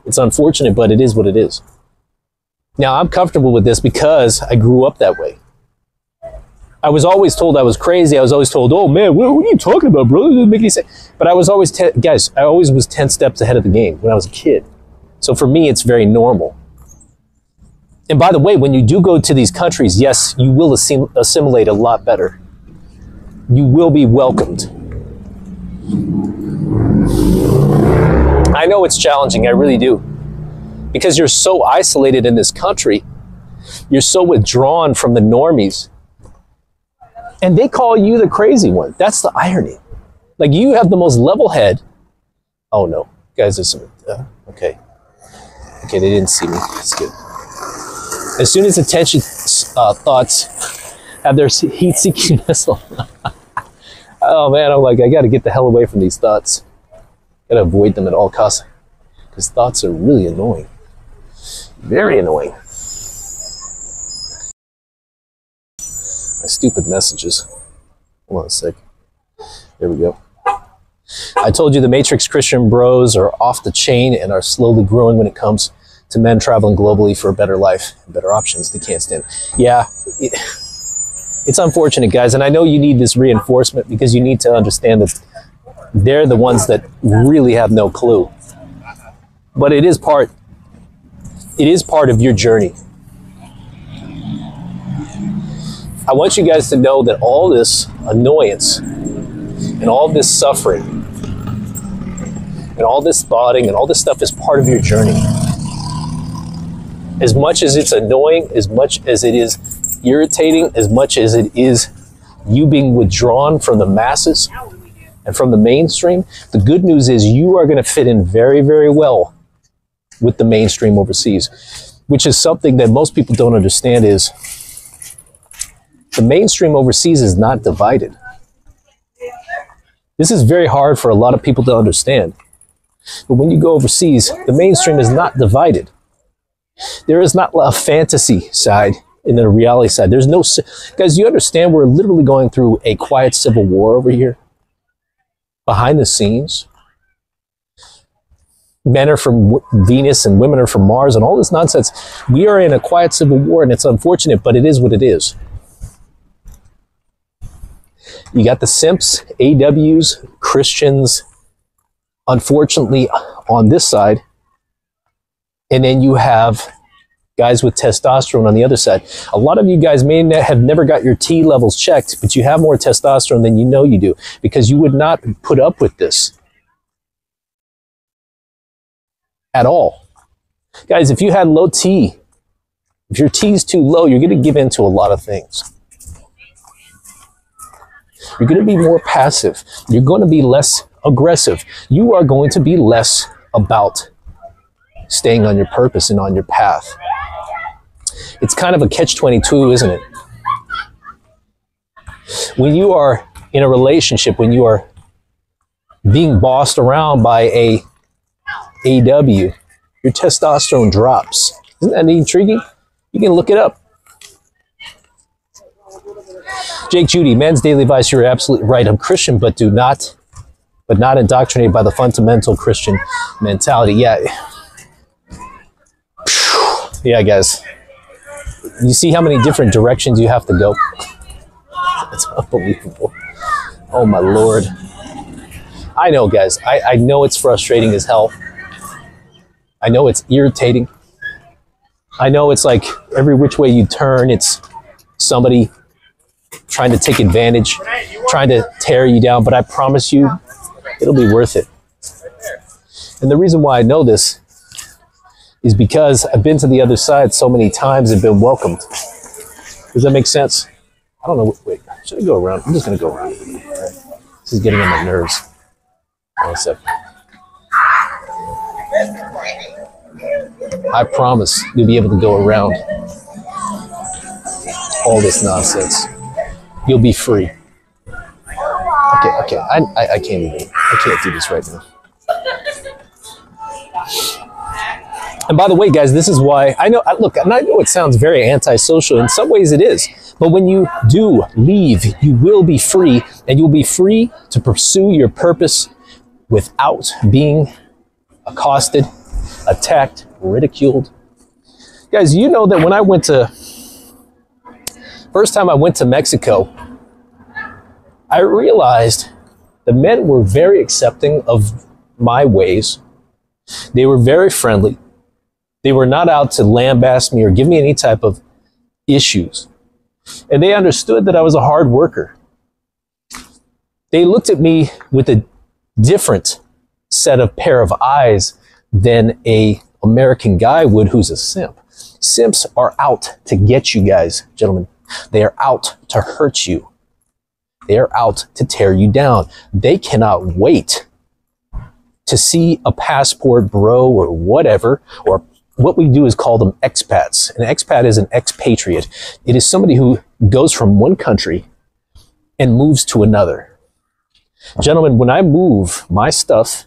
B: It's unfortunate, but it is what it is. Now, I'm comfortable with this because I grew up that way. I was always told I was crazy. I was always told, "Oh man, what, what are you talking about, bro? Doesn't make any sense." But I was always, te- guys, I always was ten steps ahead of the game when I was a kid. So for me, it's very normal. And by the way, when you do go to these countries, yes, you will assim- assimilate a lot better. You will be welcomed. I know it's challenging, I really do. Because you're so isolated in this country, you're so withdrawn from the normies. And they call you the crazy one. That's the irony. Like you have the most level head. Oh no, guys, there's some. Uh, okay. Okay, they didn't see me. That's good. As soon as attention uh, thoughts have their heat seeking missile. oh man, I'm like, I gotta get the hell away from these thoughts. Gotta avoid them at all costs. Because thoughts are really annoying. Very annoying. My stupid messages. Hold on a sec. There we go. I told you the Matrix Christian bros are off the chain and are slowly growing when it comes to men traveling globally for a better life and better options. They can't stand. Yeah, it, it's unfortunate, guys, and I know you need this reinforcement because you need to understand that they're the ones that really have no clue. But it is part. It is part of your journey. I want you guys to know that all this annoyance and all this suffering and all this thoughting and all this stuff is part of your journey. As much as it's annoying, as much as it is irritating, as much as it is you being withdrawn from the masses and from the mainstream, the good news is you are going to fit in very, very well with the mainstream overseas, which is something that most people don't understand is the mainstream overseas is not divided. This is very hard for a lot of people to understand. But when you go overseas, the mainstream is not divided. There is not a fantasy side and then a reality side. There's no, guys, you understand we're literally going through a quiet civil war over here? Behind the scenes. Men are from Venus and women are from Mars and all this nonsense. We are in a quiet civil war and it's unfortunate, but it is what it is. You got the simps, AWs, Christians, unfortunately, on this side. And then you have guys with testosterone on the other side. A lot of you guys may have never got your T levels checked, but you have more testosterone than you know you do because you would not put up with this at all. Guys, if you had low T, if your T is too low, you're going to give in to a lot of things. You're going to be more passive. You're going to be less aggressive. You are going to be less about staying on your purpose and on your path. It's kind of a catch 22, isn't it? When you are in a relationship, when you are being bossed around by a AW, your testosterone drops. Isn't that intriguing? You can look it up. Jake Judy, Men's Daily Advice, you're absolutely right. I'm Christian, but do not, but not indoctrinated by the fundamental Christian mentality. Yeah. Yeah, guys. you see how many different directions you have to go? It's unbelievable. Oh my lord. I know, guys. I, I know it's frustrating as hell. I know it's irritating. I know it's like every which way you turn, it's somebody trying to take advantage, trying to tear you down. But I promise you, it'll be worth it. And the reason why I know this is because I've been to the other side so many times and been welcomed. Does that make sense? I don't know. Wait, should I go around? I'm just going to go around. This is getting on my nerves. One sec. I promise you'll be able to go around all this nonsense. You'll be free. Okay, okay. I, I, I can't even. I can't do this right now. And by the way, guys, this is why I know. Look, and I know it sounds very antisocial. In some ways, it is. But when you do leave, you will be free, and you'll be free to pursue your purpose without being accosted, attacked, ridiculed. Guys, you know that when I went to first time I went to Mexico, I realized the men were very accepting of my ways. They were very friendly. They were not out to lambaste me or give me any type of issues. And they understood that I was a hard worker. They looked at me with a different set of pair of eyes than a American guy would who's a simp. Simps are out to get you guys, gentlemen. They are out to hurt you. They are out to tear you down. They cannot wait to see a passport bro or whatever, or what we do is call them expats. An expat is an expatriate. It is somebody who goes from one country and moves to another. Gentlemen, when I move my stuff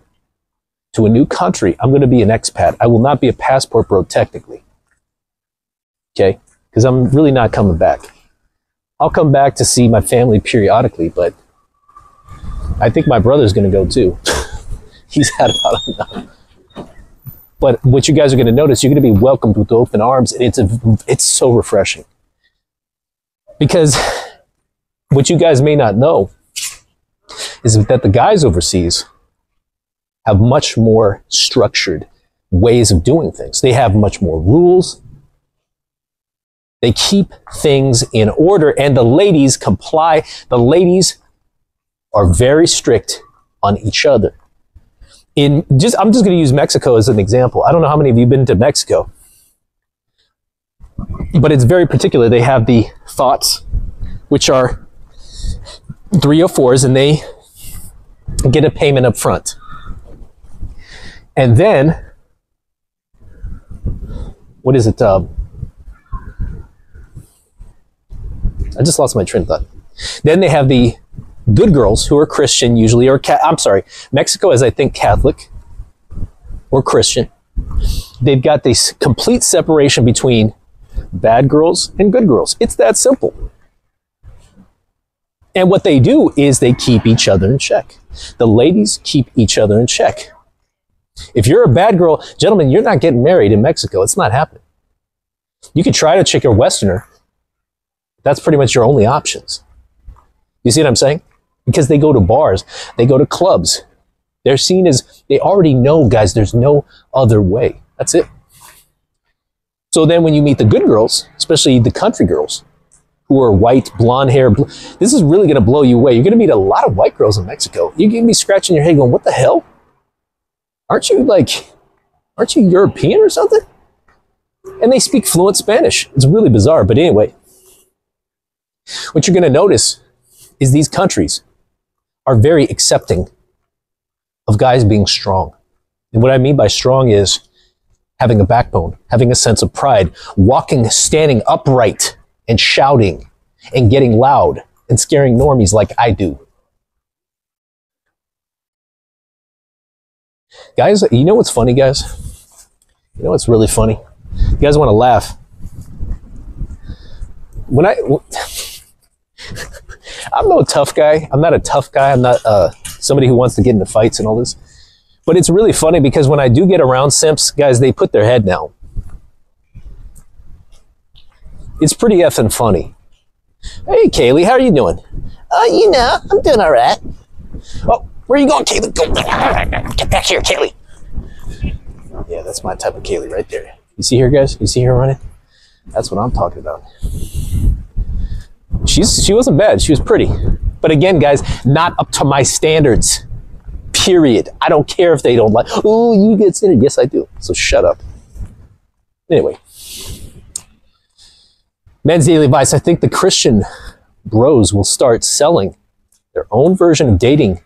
B: to a new country, I'm going to be an expat. I will not be a passport bro technically. Okay? Because I'm really not coming back. I'll come back to see my family periodically, but I think my brother's going to go too. He's had about enough. But what you guys are going to notice, you're going to be welcomed with open arms. And it's a, it's so refreshing. Because what you guys may not know is that the guys overseas have much more structured ways of doing things. They have much more rules. They keep things in order and the ladies comply. The ladies are very strict on each other. In just I'm just going to use Mexico as an example. I don't know how many of you have been to Mexico. But it's very particular. They have the thoughts which are 304s and they get a payment up front. And then what is it? Uh, I just lost my train of thought. Then they have the good girls who are Christian usually, or ca- I'm sorry, Mexico is I think Catholic or Christian. They've got this complete separation between bad girls and good girls. It's that simple. And what they do is they keep each other in check. The ladies keep each other in check. If you're a bad girl, gentlemen, you're not getting married in Mexico. It's not happening. You could try to chick a Westerner. That's pretty much your only options. You see what I'm saying? Because they go to bars, they go to clubs. They're seen as, they already know, guys, there's no other way. That's it. So then when you meet the good girls, especially the country girls, who are white, blonde hair, bl- this is really going to blow you away. You're going to meet a lot of white girls in Mexico. You're going to be scratching your head going, what the hell? Aren't you like, aren't you European or something? And they speak fluent Spanish. It's really bizarre. But anyway, what you're going to notice is these countries are very accepting of guys being strong. And what I mean by strong is having a backbone, having a sense of pride, walking, standing upright and shouting and getting loud and scaring normies like I do. Guys, you know what's funny, guys? You know what's really funny? You guys want to laugh. When I, I'm no tough guy. I'm not a tough guy. I'm not uh, somebody who wants to get into fights and all this. But it's really funny because when I do get around simps, guys, they put their head down. It's pretty effing funny. Hey, Kaylee, how are you doing?
D: Uh, you know, I'm doing all right.
B: Oh,
D: Where are you going, Kaylee? Go, get back here, Kaylee.
B: yeah, that's my type of Kaylee right there. You see her, guys? You see her running? That's what I'm talking about. She's she wasn't bad. She was pretty, but again, guys, not up to my standards. Period. I don't care if they don't like. Oh, you get standard. Yes, I do. So shut up. Anyway, men's daily advice. I think the Christian bros will start selling their own version of dating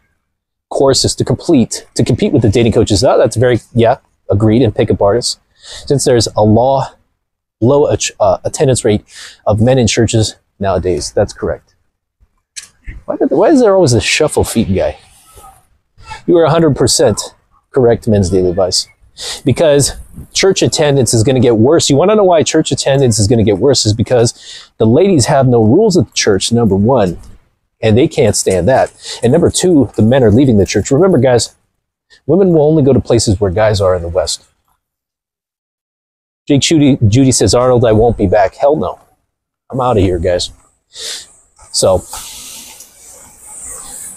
B: courses to complete to compete with the dating coaches. Oh, that's very yeah, agreed. And pickup artists, since there's a law low uh, attendance rate of men in churches nowadays. That's correct. Why, did, why is there always a shuffle feet guy? You are 100% correct, men's daily advice. Because church attendance is going to get worse. You want to know why church attendance is going to get worse? Is because the ladies have no rules at the church, number one, and they can't stand that. And number two, the men are leaving the church. Remember, guys, women will only go to places where guys are in the West. Jake Judy, Judy says, Arnold, I won't be back. Hell no. I'm out of here, guys. So,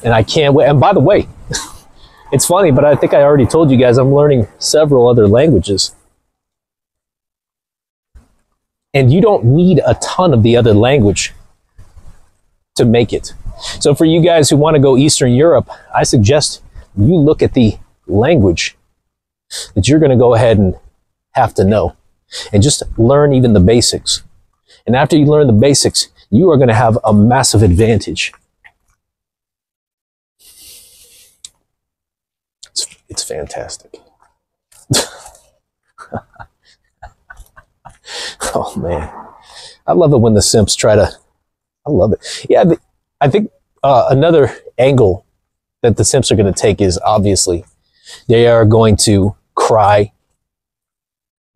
B: and I can't wait. And by the way, it's funny, but I think I already told you guys I'm learning several other languages. And you don't need a ton of the other language to make it. So, for you guys who want to go Eastern Europe, I suggest you look at the language that you're going to go ahead and have to know and just learn even the basics. And after you learn the basics, you are going to have a massive advantage. It's, it's fantastic. oh man, I love it when the simps try to. I love it. Yeah, I think uh, another angle that the simps are going to take is obviously they are going to cry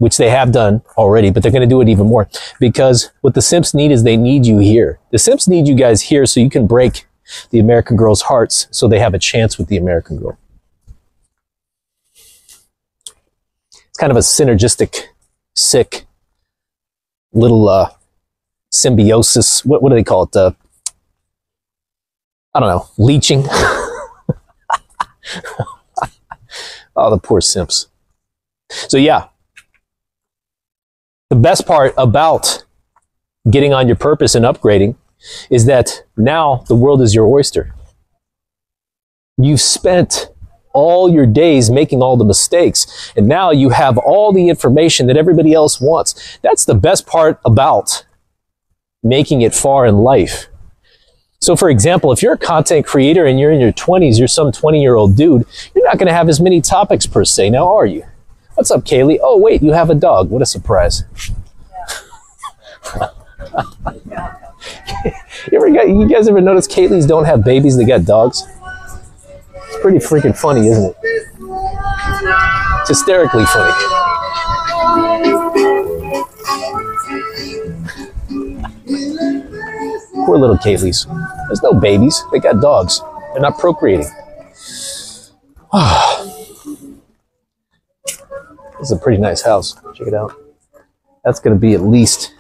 B: which they have done already, but they're going to do it even more because what the Simps need is they need you here. The Simps need you guys here so you can break the American girls' hearts so they have a chance with the American girl. It's kind of a synergistic, sick little uh, symbiosis. What, what do they call it? Uh, I don't know, leeching. oh, the poor Simps. So, yeah, the best part about getting on your purpose and upgrading is that now the world is your oyster. You've spent all your days making all the mistakes, and now you have all the information that everybody else wants. That's the best part about making it far in life. So, for example, if you're a content creator and you're in your 20s, you're some 20 year old dude, you're not going to have as many topics per se, now are you? What's up, Kaylee? Oh, wait, you have a dog. What a surprise. you ever got, you guys ever notice Kaylee's don't have babies, they got dogs? It's pretty freaking funny, isn't it? It's hysterically funny. Poor little Kaylee's. There's no babies, they got dogs. They're not procreating. This is a pretty nice house. Check it out. That's going to be at least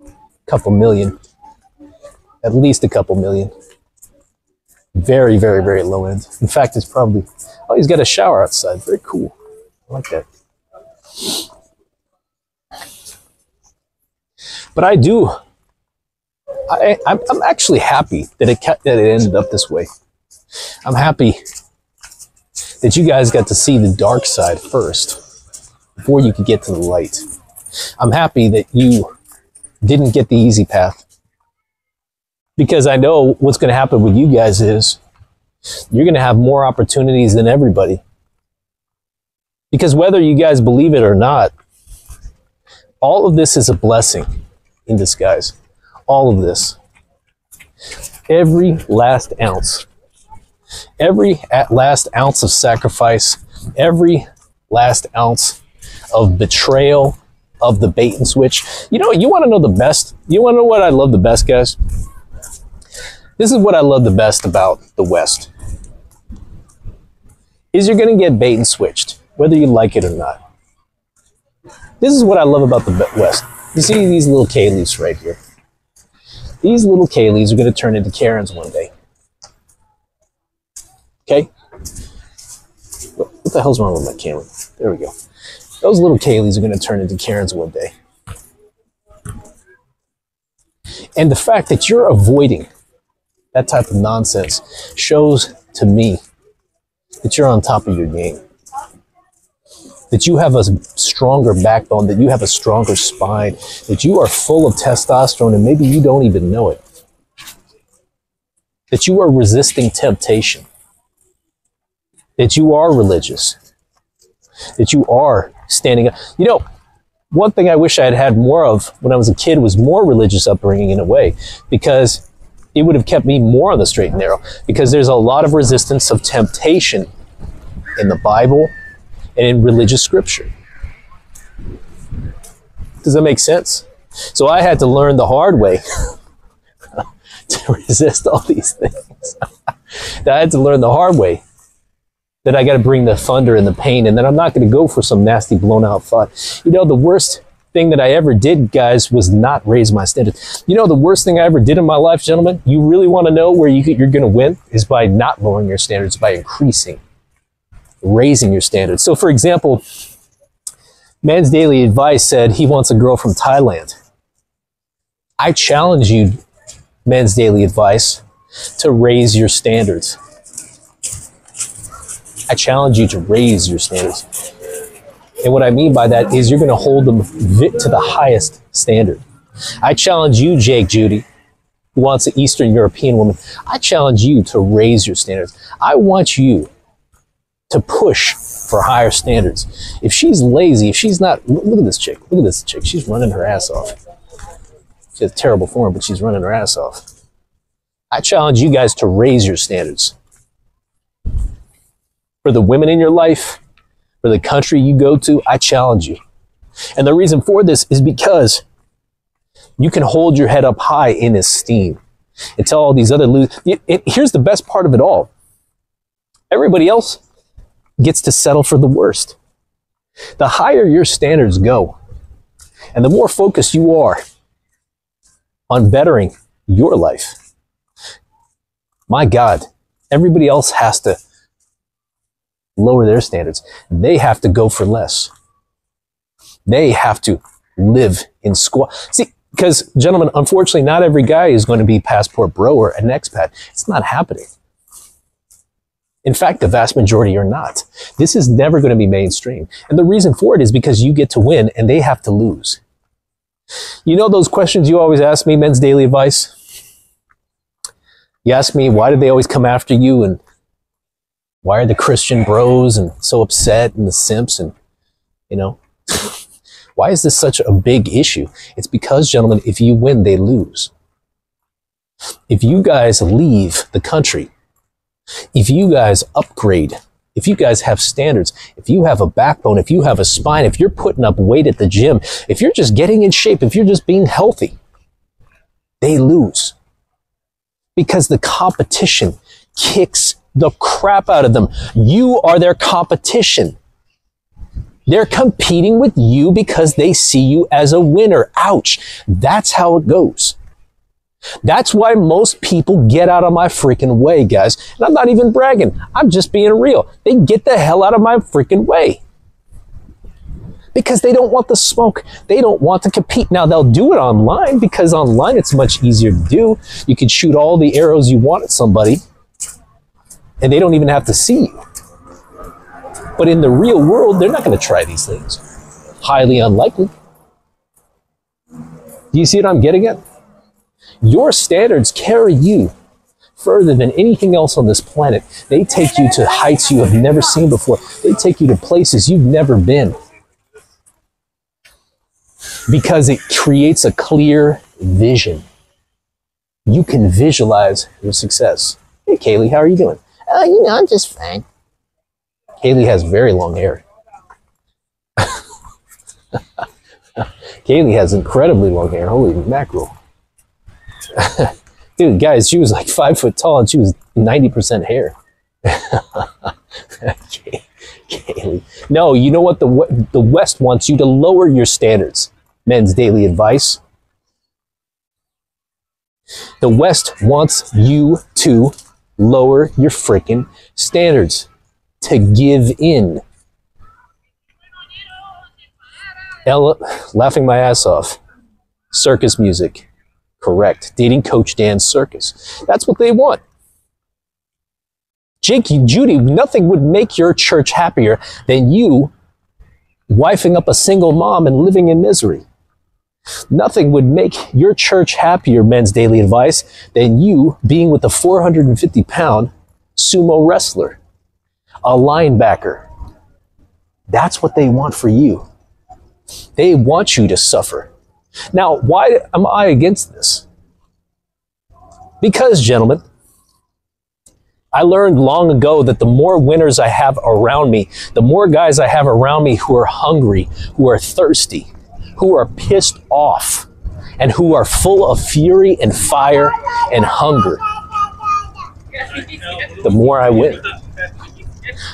B: a couple million. At least a couple million. Very, very, very low end. In fact, it's probably. Oh, he's got a shower outside. Very cool. I like that. But I do. I, I'm, actually happy that it kept, that it ended up this way. I'm happy that you guys got to see the dark side first before you could get to the light. I'm happy that you didn't get the easy path because I know what's going to happen with you guys is you're going to have more opportunities than everybody. Because whether you guys believe it or not, all of this is a blessing in disguise. All of this. Every last ounce. Every last ounce of sacrifice. Every last ounce of betrayal, of the bait and switch. You know, you want to know the best? You want to know what I love the best, guys? This is what I love the best about the West. Is you're going to get bait and switched, whether you like it or not. This is what I love about the West. You see these little Kayleys right here. These little Kayleys are going to turn into Karens one day. Okay? What the hell's wrong with my camera? There we go. Those little Kayleys are going to turn into Karens one day. And the fact that you're avoiding that type of nonsense shows to me that you're on top of your game. That you have a stronger backbone, that you have a stronger spine, that you are full of testosterone and maybe you don't even know it. That you are resisting temptation. That you are religious. That you are standing up. You know, one thing I wish I had had more of when I was a kid was more religious upbringing in a way, because it would have kept me more on the straight and narrow. Because there's a lot of resistance of temptation in the Bible and in religious scripture. Does that make sense? So I had to learn the hard way to resist all these things. I had to learn the hard way that I got to bring the thunder and the pain, and that I'm not going to go for some nasty blown out thought. You know, the worst thing that I ever did, guys, was not raise my standards. You know, the worst thing I ever did in my life, gentlemen, you really want to know where you, you're going to win is by not lowering your standards, by increasing, raising your standards. So, for example, Man's Daily Advice said he wants a girl from Thailand. I challenge you, Man's Daily Advice, to raise your standards. I challenge you to raise your standards. And what I mean by that is you're going to hold them to the highest standard. I challenge you, Jake Judy, who wants an Eastern European woman. I challenge you to raise your standards. I want you to push for higher standards. If she's lazy, if she's not, look at this chick. Look at this chick. She's running her ass off. She has terrible form, but she's running her ass off. I challenge you guys to raise your standards for the women in your life, for the country you go to, I challenge you. And the reason for this is because you can hold your head up high in esteem and tell all these other lose. Here's the best part of it all. Everybody else gets to settle for the worst. The higher your standards go, and the more focused you are on bettering your life, my God, everybody else has to lower their standards. They have to go for less. They have to live in squat. See, because gentlemen, unfortunately, not every guy is going to be passport bro or an expat. It's not happening. In fact, the vast majority are not. This is never going to be mainstream. And the reason for it is because you get to win and they have to lose. You know those questions you always ask me, men's daily advice? You ask me, why do they always come after you? And why are the Christian bros and so upset and the simps and, you know, why is this such a big issue? It's because, gentlemen, if you win, they lose. If you guys leave the country, if you guys upgrade, if you guys have standards, if you have a backbone, if you have a spine, if you're putting up weight at the gym, if you're just getting in shape, if you're just being healthy, they lose. Because the competition kicks the crap out of them. You are their competition. They're competing with you because they see you as a winner. Ouch. That's how it goes. That's why most people get out of my freaking way, guys. And I'm not even bragging. I'm just being real. They get the hell out of my freaking way. Because they don't want the smoke. They don't want to compete. Now they'll do it online because online it's much easier to do. You can shoot all the arrows you want at somebody and they don't even have to see you. But in the real world, they're not going to try these things. Highly unlikely. Do you see what I'm getting at? Your standards carry you further than anything else on this planet. They take you to heights you have never seen before. They take you to places you've never been. Because it creates a clear vision. You can visualize your success. Hey, Kaylee, how are you doing?
D: Oh, you know, I'm just fine.
B: Kaylee has very long hair. Kaylee has incredibly long hair. Holy mackerel. Dude, guys, she was like five foot tall and she was 90% hair. Kaylee. No, you know what? The, the West wants you to lower your standards. Men's daily advice. The West wants you to lower your freaking standards, to give in. Ella, laughing my ass off. Circus music. Correct. Dating Coach Dan's circus. That's what they want. Jake, Judy, nothing would make your church happier than you wifing up a single mom and living in misery. Nothing would make your church happier, men's daily advice, than you being with a 450 pound sumo wrestler, a linebacker. That's what they want for you. They want you to suffer. Now, why am I against this? Because, gentlemen, I learned long ago that the more winners I have around me, the more guys I have around me who are hungry, who are thirsty, who are pissed off, and who are full of fury and fire and hunger, the more I win.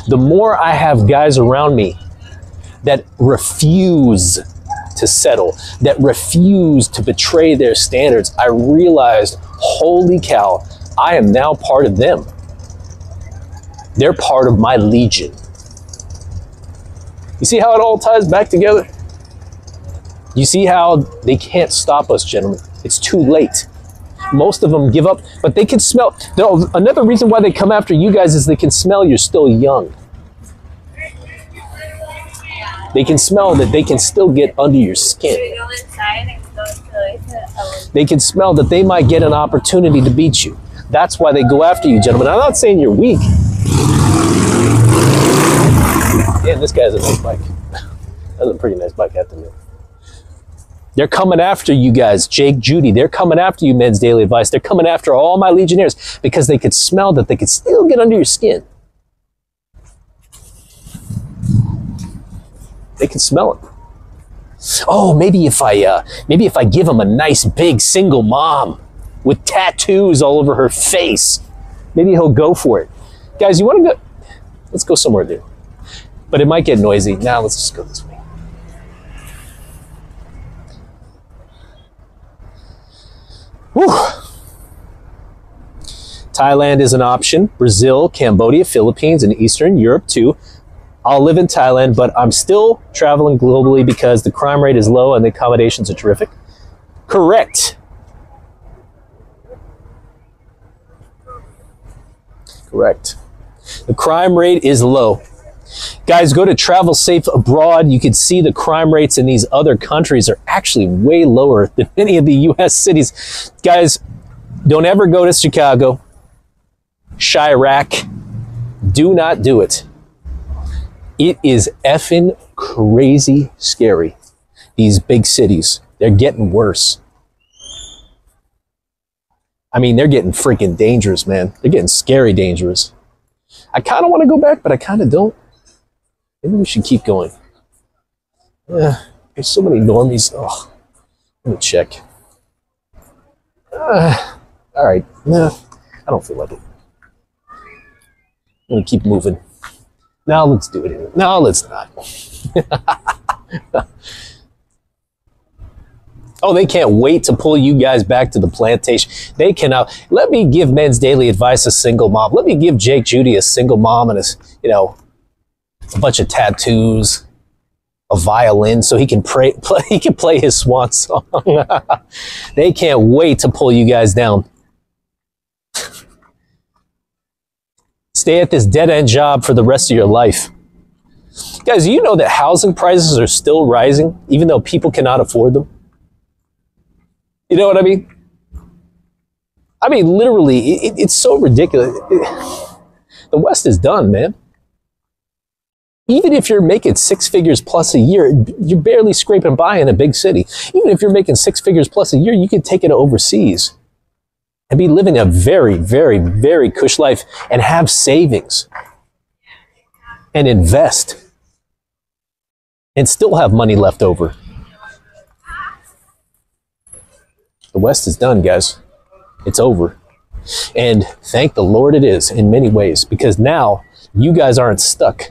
B: The more I have guys around me that refuse to settle, that refuse to betray their standards, I realized, holy cow, I am now part of them. They're part of my legion. You see how it all ties back together? You see how they can't stop us, gentlemen. It's too late. Most of them give up, but they can smell. No, another reason why they come after you guys is they can smell you're still young. They can smell that they can still get under your skin. They can smell that they might get an opportunity to beat you. That's why they go after you, gentlemen. I'm not saying you're weak. Damn, this guy's a nice bike. That's a pretty nice bike, I have to admit. They're coming after you guys, Jake, Judy. They're coming after you, Men's Daily Advice. They're coming after all my Legionnaires because they could smell that they could still get under your skin. They can smell it. Oh, maybe if I, uh, maybe if I give them a nice big single mom with tattoos all over her face, maybe he'll go for it. Guys, you want to go? Let's go somewhere new. But it might get noisy. Now let's just go this way. Whew. Thailand is an option. Brazil, Cambodia, Philippines, and Eastern Europe too. I'll live in Thailand, but I'm still traveling globally because the crime rate is low and the accommodations are terrific. Correct. Correct. The crime rate is low. Guys, go to Travel Safe Abroad. You can see the crime rates in these other countries are actually way lower than any of the US cities. Guys, don't ever go to Chicago, Chiraq. Do not do it. It is effing crazy scary. These big cities, they're getting worse. I mean, they're getting freaking dangerous, man. They're getting scary dangerous. I kind of want to go back, but I kind of don't. Maybe we should keep going. Uh, there's so many normies. Oh, let me check. Uh, all right. Nah, I don't feel like it. I'm to keep moving. Now let's do it. No, let's not. Oh, they can't wait to pull you guys back to the plantation. They cannot. Let me give Men's Daily Advice a single mom. Let me give Jake Judy a single mom and a, you know, a bunch of tattoos, a violin, so he can pray. Play, he can play his swan song. they can't wait to pull you guys down. Stay at this dead end job for the rest of your life. Guys, you know that housing prices are still rising, even though people cannot afford them? You know what I mean? I mean, literally, it, it's so ridiculous. the West is done, man. Even if you're making six figures plus a year, you're barely scraping by in a big city. Even if you're making six figures plus a year, you can take it overseas and be living a very, very, very cush life and have savings and invest and still have money left over. The West is done, guys. It's over. And thank the Lord it is in many ways because now you guys aren't stuck.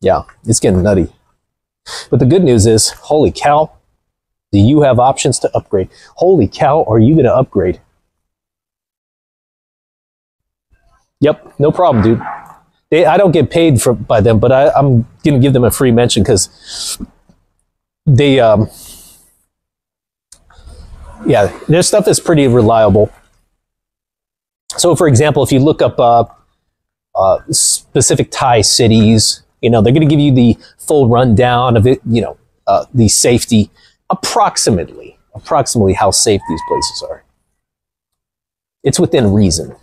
B: Yeah, it's getting nutty. But the good news is, holy cow, Do you have options to upgrade? Holy cow, are you going to upgrade? Yep, no problem, dude. They, I don't get paid for by them, but I, I'm going to give them a free mention because they, um, yeah, their stuff is pretty reliable. So, for example, if you look up uh, uh, specific Thai cities, you know they're going to give you the full rundown of it. You know, uh, the safety approximately, approximately how safe these places are. It's within reason.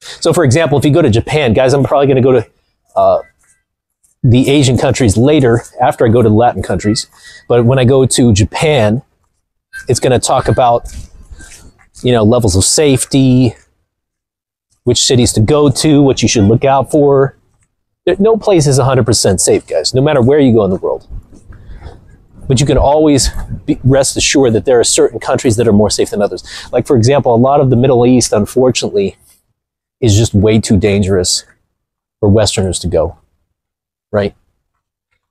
B: So, for example, if you go to Japan, guys, I'm probably going to go to uh, the Asian countries later after I go to the Latin countries. But when I go to Japan, it's going to talk about, you know, levels of safety, which cities to go to, what you should look out for. No place is 100% safe, guys, no matter where you go in the world. But you can always be, rest assured that there are certain countries that are more safe than others. Like, for example, a lot of the Middle East, unfortunately, is just way too dangerous for Westerners to go, right?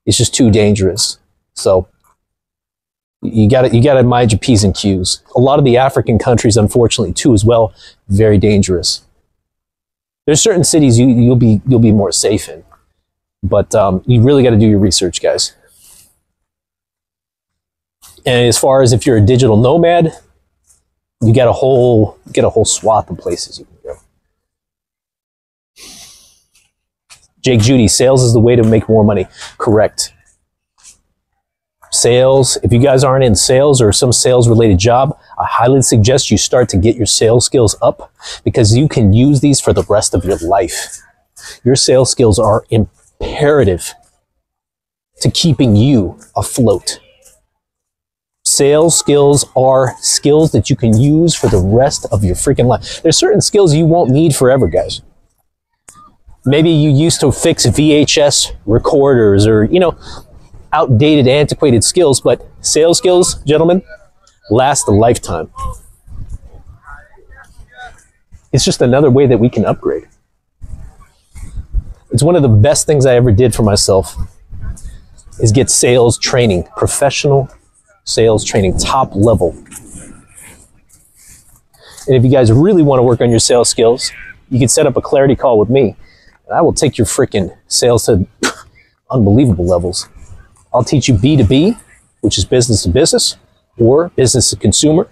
B: It's just too dangerous. So you got you got to mind your p's and q's. A lot of the African countries, unfortunately, too, as well, very dangerous. There's certain cities you you'll be you'll be more safe in, but um, you really got to do your research, guys. And as far as if you're a digital nomad, you get a whole get a whole swath of places you can go. Jake Judy, sales is the way to make more money. Correct. Sales, if you guys aren't in sales or some sales related job, I highly suggest you start to get your sales skills up because you can use these for the rest of your life. Your sales skills are imperative to keeping you afloat. Sales skills are skills that you can use for the rest of your freaking life. There's certain skills you won't need forever, guys. Maybe you used to fix VHS recorders or, you know, outdated, antiquated skills, but sales skills, gentlemen, last a lifetime. It's just another way that we can upgrade. It's one of the best things I ever did for myself is get sales training, professional sales training, top level. And if you guys really want to work on your sales skills, you can set up a clarity call with me. And I will take your freaking sales to unbelievable levels. I'll teach you B2B, which is business to business, or business to consumer,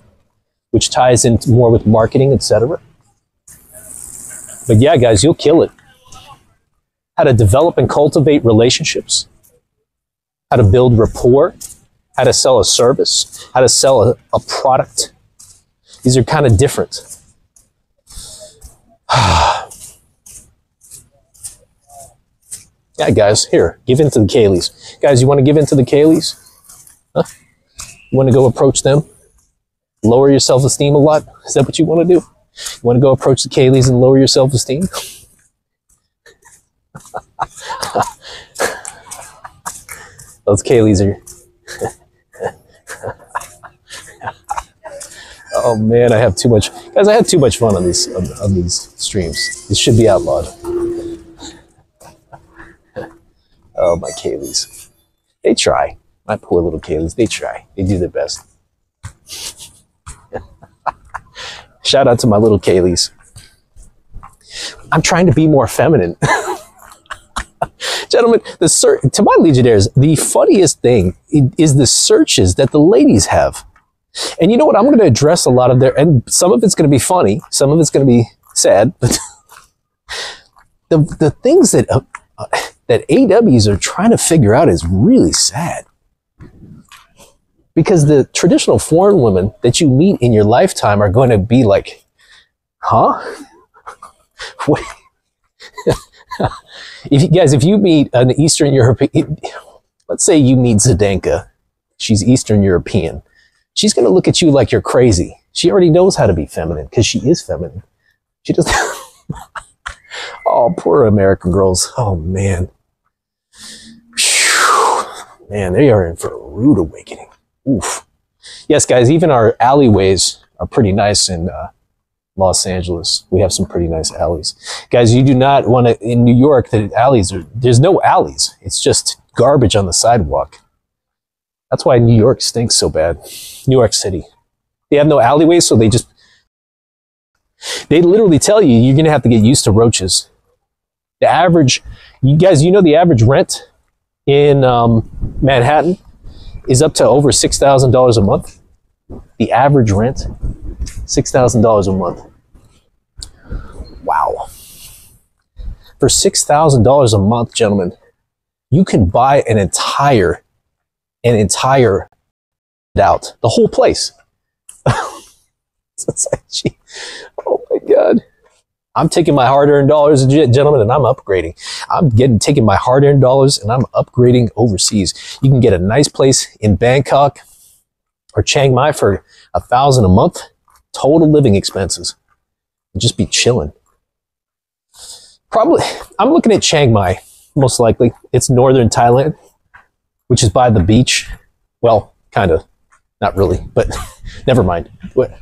B: which ties in more with marketing, etc. But yeah, guys, you'll kill it. How to develop and cultivate relationships, how to build rapport, how to sell a service, how to sell a, a product. These are kind of different. yeah, guys, here, give in to the Kayleys. Guys, you want to give in to the Kayleys? Huh? You want to go approach them? Lower your self esteem a lot? Is that what you want to do? You want to go approach the Kayleys and lower your self esteem? Those Kayleys are. oh man, I have too much, guys. I had too much fun on these on, on these streams. This should be outlawed. Oh my Kayleys, they try. My poor little Kayleys, they try. They do their best. Shout out to my little Kayleys. I'm trying to be more feminine. Gentlemen, the ser- to my Legionnaires, the funniest thing is the searches that the ladies have. And you know what? I'm going to address a lot of their, and some of it's going to be funny, some of it's going to be sad, but the, the things that, uh, uh, that AWs are trying to figure out is really sad. Because the traditional foreign women that you meet in your lifetime are going to be like, huh? Wait. if you guys, if you meet an Eastern European, let's say you meet Zdenka, she's Eastern European, she's going to look at you like you're crazy. She already knows how to be feminine because she is feminine. She doesn't. oh, poor American girls. Oh man. Man, they are in for a rude awakening. Oof. Yes, guys, even our alleyways are pretty nice in uh, Los Angeles. We have some pretty nice alleys. Guys, you do not want to, in New York, the alleys are, there's no alleys. It's just garbage on the sidewalk. That's why New York stinks so bad. New York City. They have no alleyways, so they just they literally tell you you're gonna have to get used to roaches. The average, you guys, you know the average rent in um, Manhattan is up to over six thousand dollars a month. The average rent, six thousand dollars a month. Wow. For six thousand dollars a month, gentlemen, you can buy an entire, an entire out the whole place. oh my god. I'm taking my hard-earned dollars, gentlemen, and I'm upgrading. I'm getting taking my hard-earned dollars and I'm upgrading overseas. You can get a nice place in Bangkok or Chiang Mai for a thousand a month, total living expenses. And just be chilling. Probably, I'm looking at Chiang Mai, most likely. It's northern Thailand, which is by the beach. Well, kind of, not really, but never mind. What?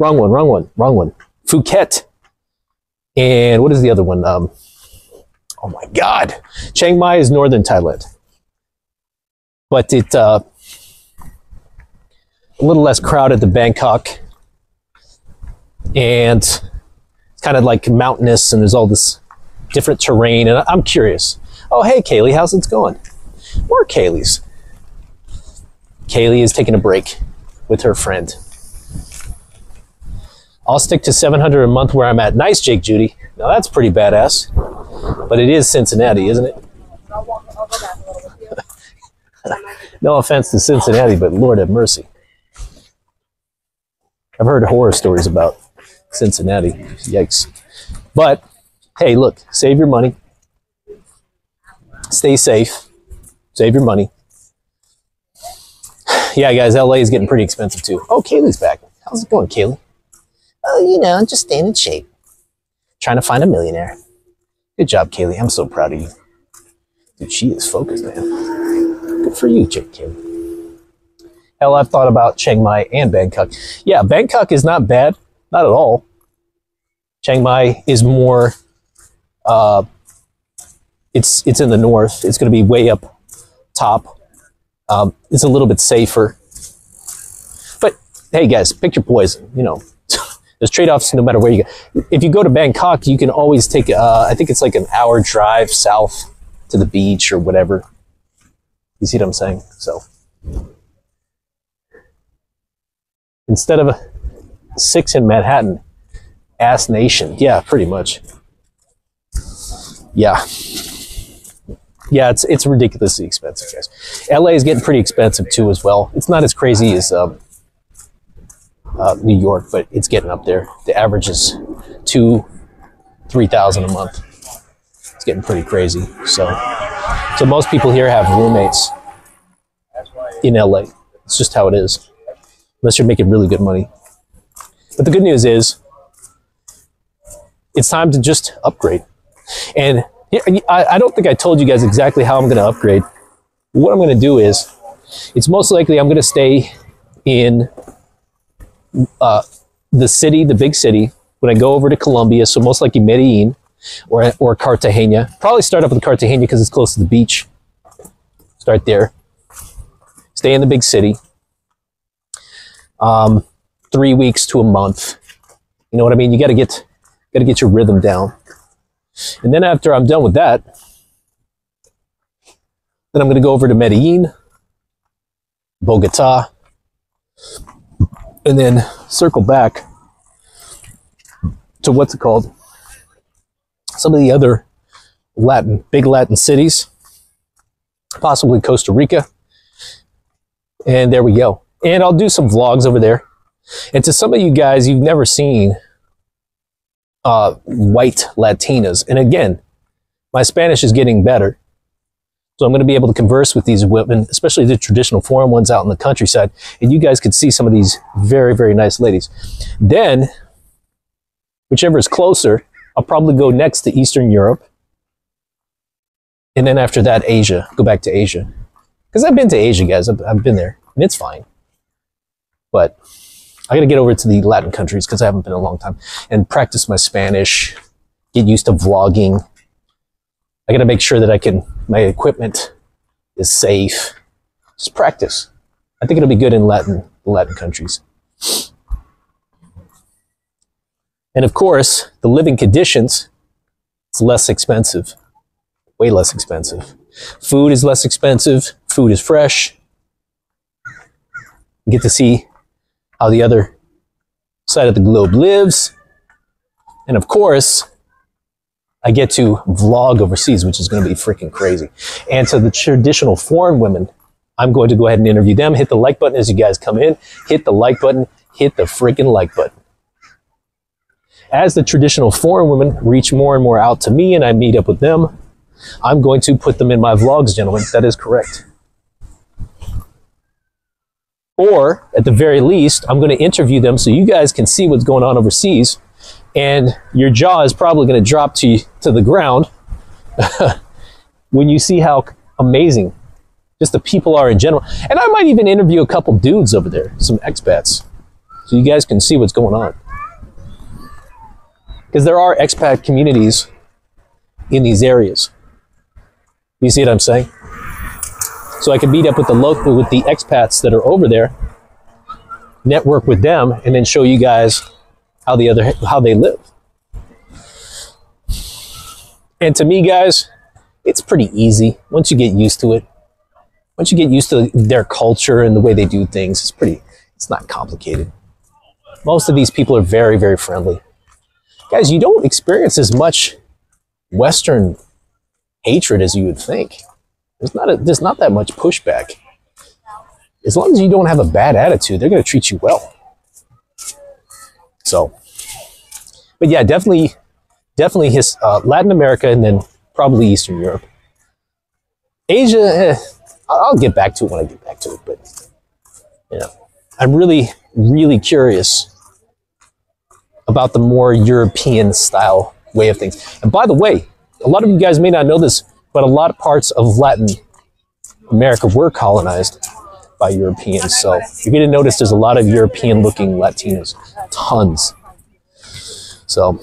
B: Wrong one, wrong one, wrong one. Phuket. And what is the other one? Um, oh my God. Chiang Mai is northern Thailand. But it, uh, a little less crowded than Bangkok. And it's kind of like mountainous and there's all this different terrain. And I'm curious. Oh, hey, Kaylee, how's it going? More Kaylee's. Kaylee is taking a break with her friend. I'll stick to 700 a month where I'm at. Nice, Jake Judy. Now that's pretty badass. But it is Cincinnati, isn't it? No offense to Cincinnati, but Lord have mercy. I've heard horror stories about Cincinnati. Yikes. But hey, look, save your money. Stay safe. Save your money. Yeah, guys, LA is getting pretty expensive too. Oh, Kaylee's back. How's it going, Kaylee? Oh, you know, just staying in shape. Trying to find a millionaire. Good job, Kaylee. I'm so proud of you. Dude, she is focused, man. Good for you, Chick. Hell, I've thought about Chiang Mai and Bangkok. Yeah, Bangkok is not bad. Not at all. Chiang Mai is more uh, it's it's in the north. It's going to be way up top. Um, it's a little bit safer. But hey, guys, pick your poison. You know, there's trade-offs no matter where you go. If you go to Bangkok, you can always take. Uh, I think it's like an hour drive south to the beach or whatever. You see what I'm saying? So instead of six in Manhattan, ass nation. Yeah, pretty much. Yeah. Yeah, it's it's ridiculously expensive, guys. LA is getting pretty expensive too, as well. It's not as crazy as um, uh, New York, but it's getting up there. The average is two, three thousand a month. It's getting pretty crazy. So, so most people here have roommates in LA. It's just how it is, unless you're making really good money. But the good news is, it's time to just upgrade. And I, I don't think I told you guys exactly how I'm going to upgrade. What I'm going to do is, it's most likely I'm going to stay in uh, the city, the big city, when I go over to Colombia. So most likely Medellin or or Cartagena. Probably start up with Cartagena because it's close to the beach. Start there. Stay in the big city. Um, three weeks to a month. You know what I mean? You got to get got to get your rhythm down. And then after I'm done with that, then I'm going to go over to Medellin, Bogota, and then circle back to what's it called? Some of the other Latin, big Latin cities, possibly Costa Rica. And there we go. And I'll do some vlogs over there. And to some of you guys, you've never seen uh, white Latinas. And again, my Spanish is getting better. So I'm going to be able to converse with these women, especially the traditional foreign ones out in the countryside. And you guys could see some of these very, very nice ladies. Then, whichever is closer, I'll probably go next to Eastern Europe. And then after that, Asia. Go back to Asia. Because I've been to Asia, guys. I've, I've been there. And it's fine. But I got to get over to the Latin countries because I haven't been a long time and practice my Spanish, get used to vlogging. I got to make sure that I can, my equipment is safe. Just practice. I think it'll be good in Latin Latin countries. And of course, the living conditions, it's less expensive, way less expensive. Food is less expensive. Food is fresh. You get to see how the other side of the globe lives. And of course, I get to vlog overseas, which is going to be freaking crazy. And to the traditional foreign women, I'm going to go ahead and interview them. Hit the like button as you guys come in. Hit the like button. Hit the freaking like button. As the traditional foreign women reach more and more out to me and I meet up with them, I'm going to put them in my vlogs, gentlemen. That is correct. Or, at the very least, I'm going to interview them so you guys can see what's going on overseas. And your jaw is probably going to drop to, to the ground when you see how amazing just the people are in general. And I might even interview a couple dudes over there, some expats, so you guys can see what's going on. Because there are expat communities in these areas. You see what I'm saying? So I can meet up with the local, with the expats that are over there, network with them, and then show you guys how the other how they live. And to me, guys, it's pretty easy once you get used to it. Once you get used to their culture and the way they do things, it's pretty. It's not complicated. Most of these people are very, very friendly. Guys, you don't experience as much Western hatred as you would think. There's not a, there's not that much pushback. As long as you don't have a bad attitude, they're going to treat you well. So, but yeah, definitely, definitely his uh, Latin America and then probably Eastern Europe. Asia, eh, I'll I'll get back to it when I get back to it. But you know, I'm really, really curious about the more European style way of things. And by the way, a lot of you guys may not know this, but a lot of parts of Latin America were colonized by Europeans. So you're going to notice there's a lot of European looking Latinos, tons. So,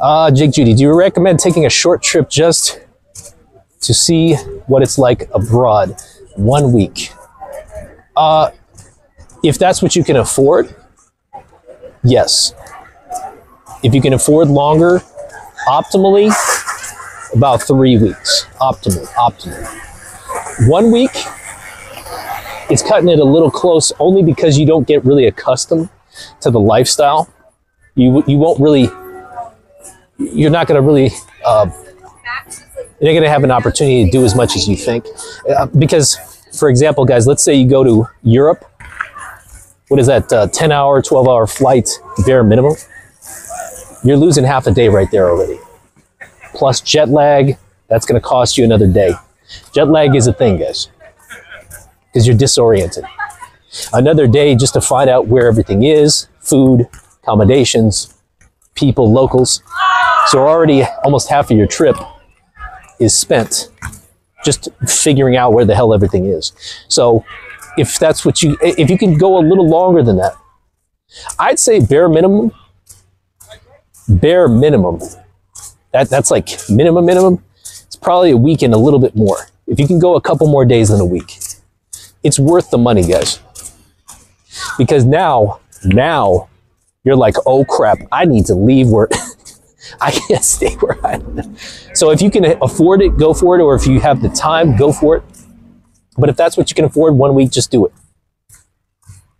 B: uh, Jake Judy, do you recommend taking a short trip just to see what it's like abroad? One week. Uh, if that's what you can afford, yes. If you can afford longer, optimally, about three weeks. Optimal, optimal. One week, it's cutting it a little close only because you don't get really accustomed to the lifestyle. You, you won't really, you're not going to really, uh, you're going to have an opportunity to do as much as you think. Uh, because, for example, guys, let's say you go to Europe. What is that, uh, 10 hour, 12 hour flight, bare minimum? You're losing half a day right there already. Plus jet lag, that's going to cost you another day. Jet lag is a thing, guys, because you're disoriented. Another day just to find out where everything is food, accommodations, people, locals. So already almost half of your trip is spent just figuring out where the hell everything is. So if that's what you, if you can go a little longer than that, I'd say bare minimum, bare minimum. That, that's like minimum, minimum. Probably a week and a little bit more. If you can go a couple more days than a week, it's worth the money, guys. Because now, now you're like, oh crap, I need to leave where I can't stay where I am. So if you can afford it, go for it. Or if you have the time, go for it. But if that's what you can afford one week, just do it.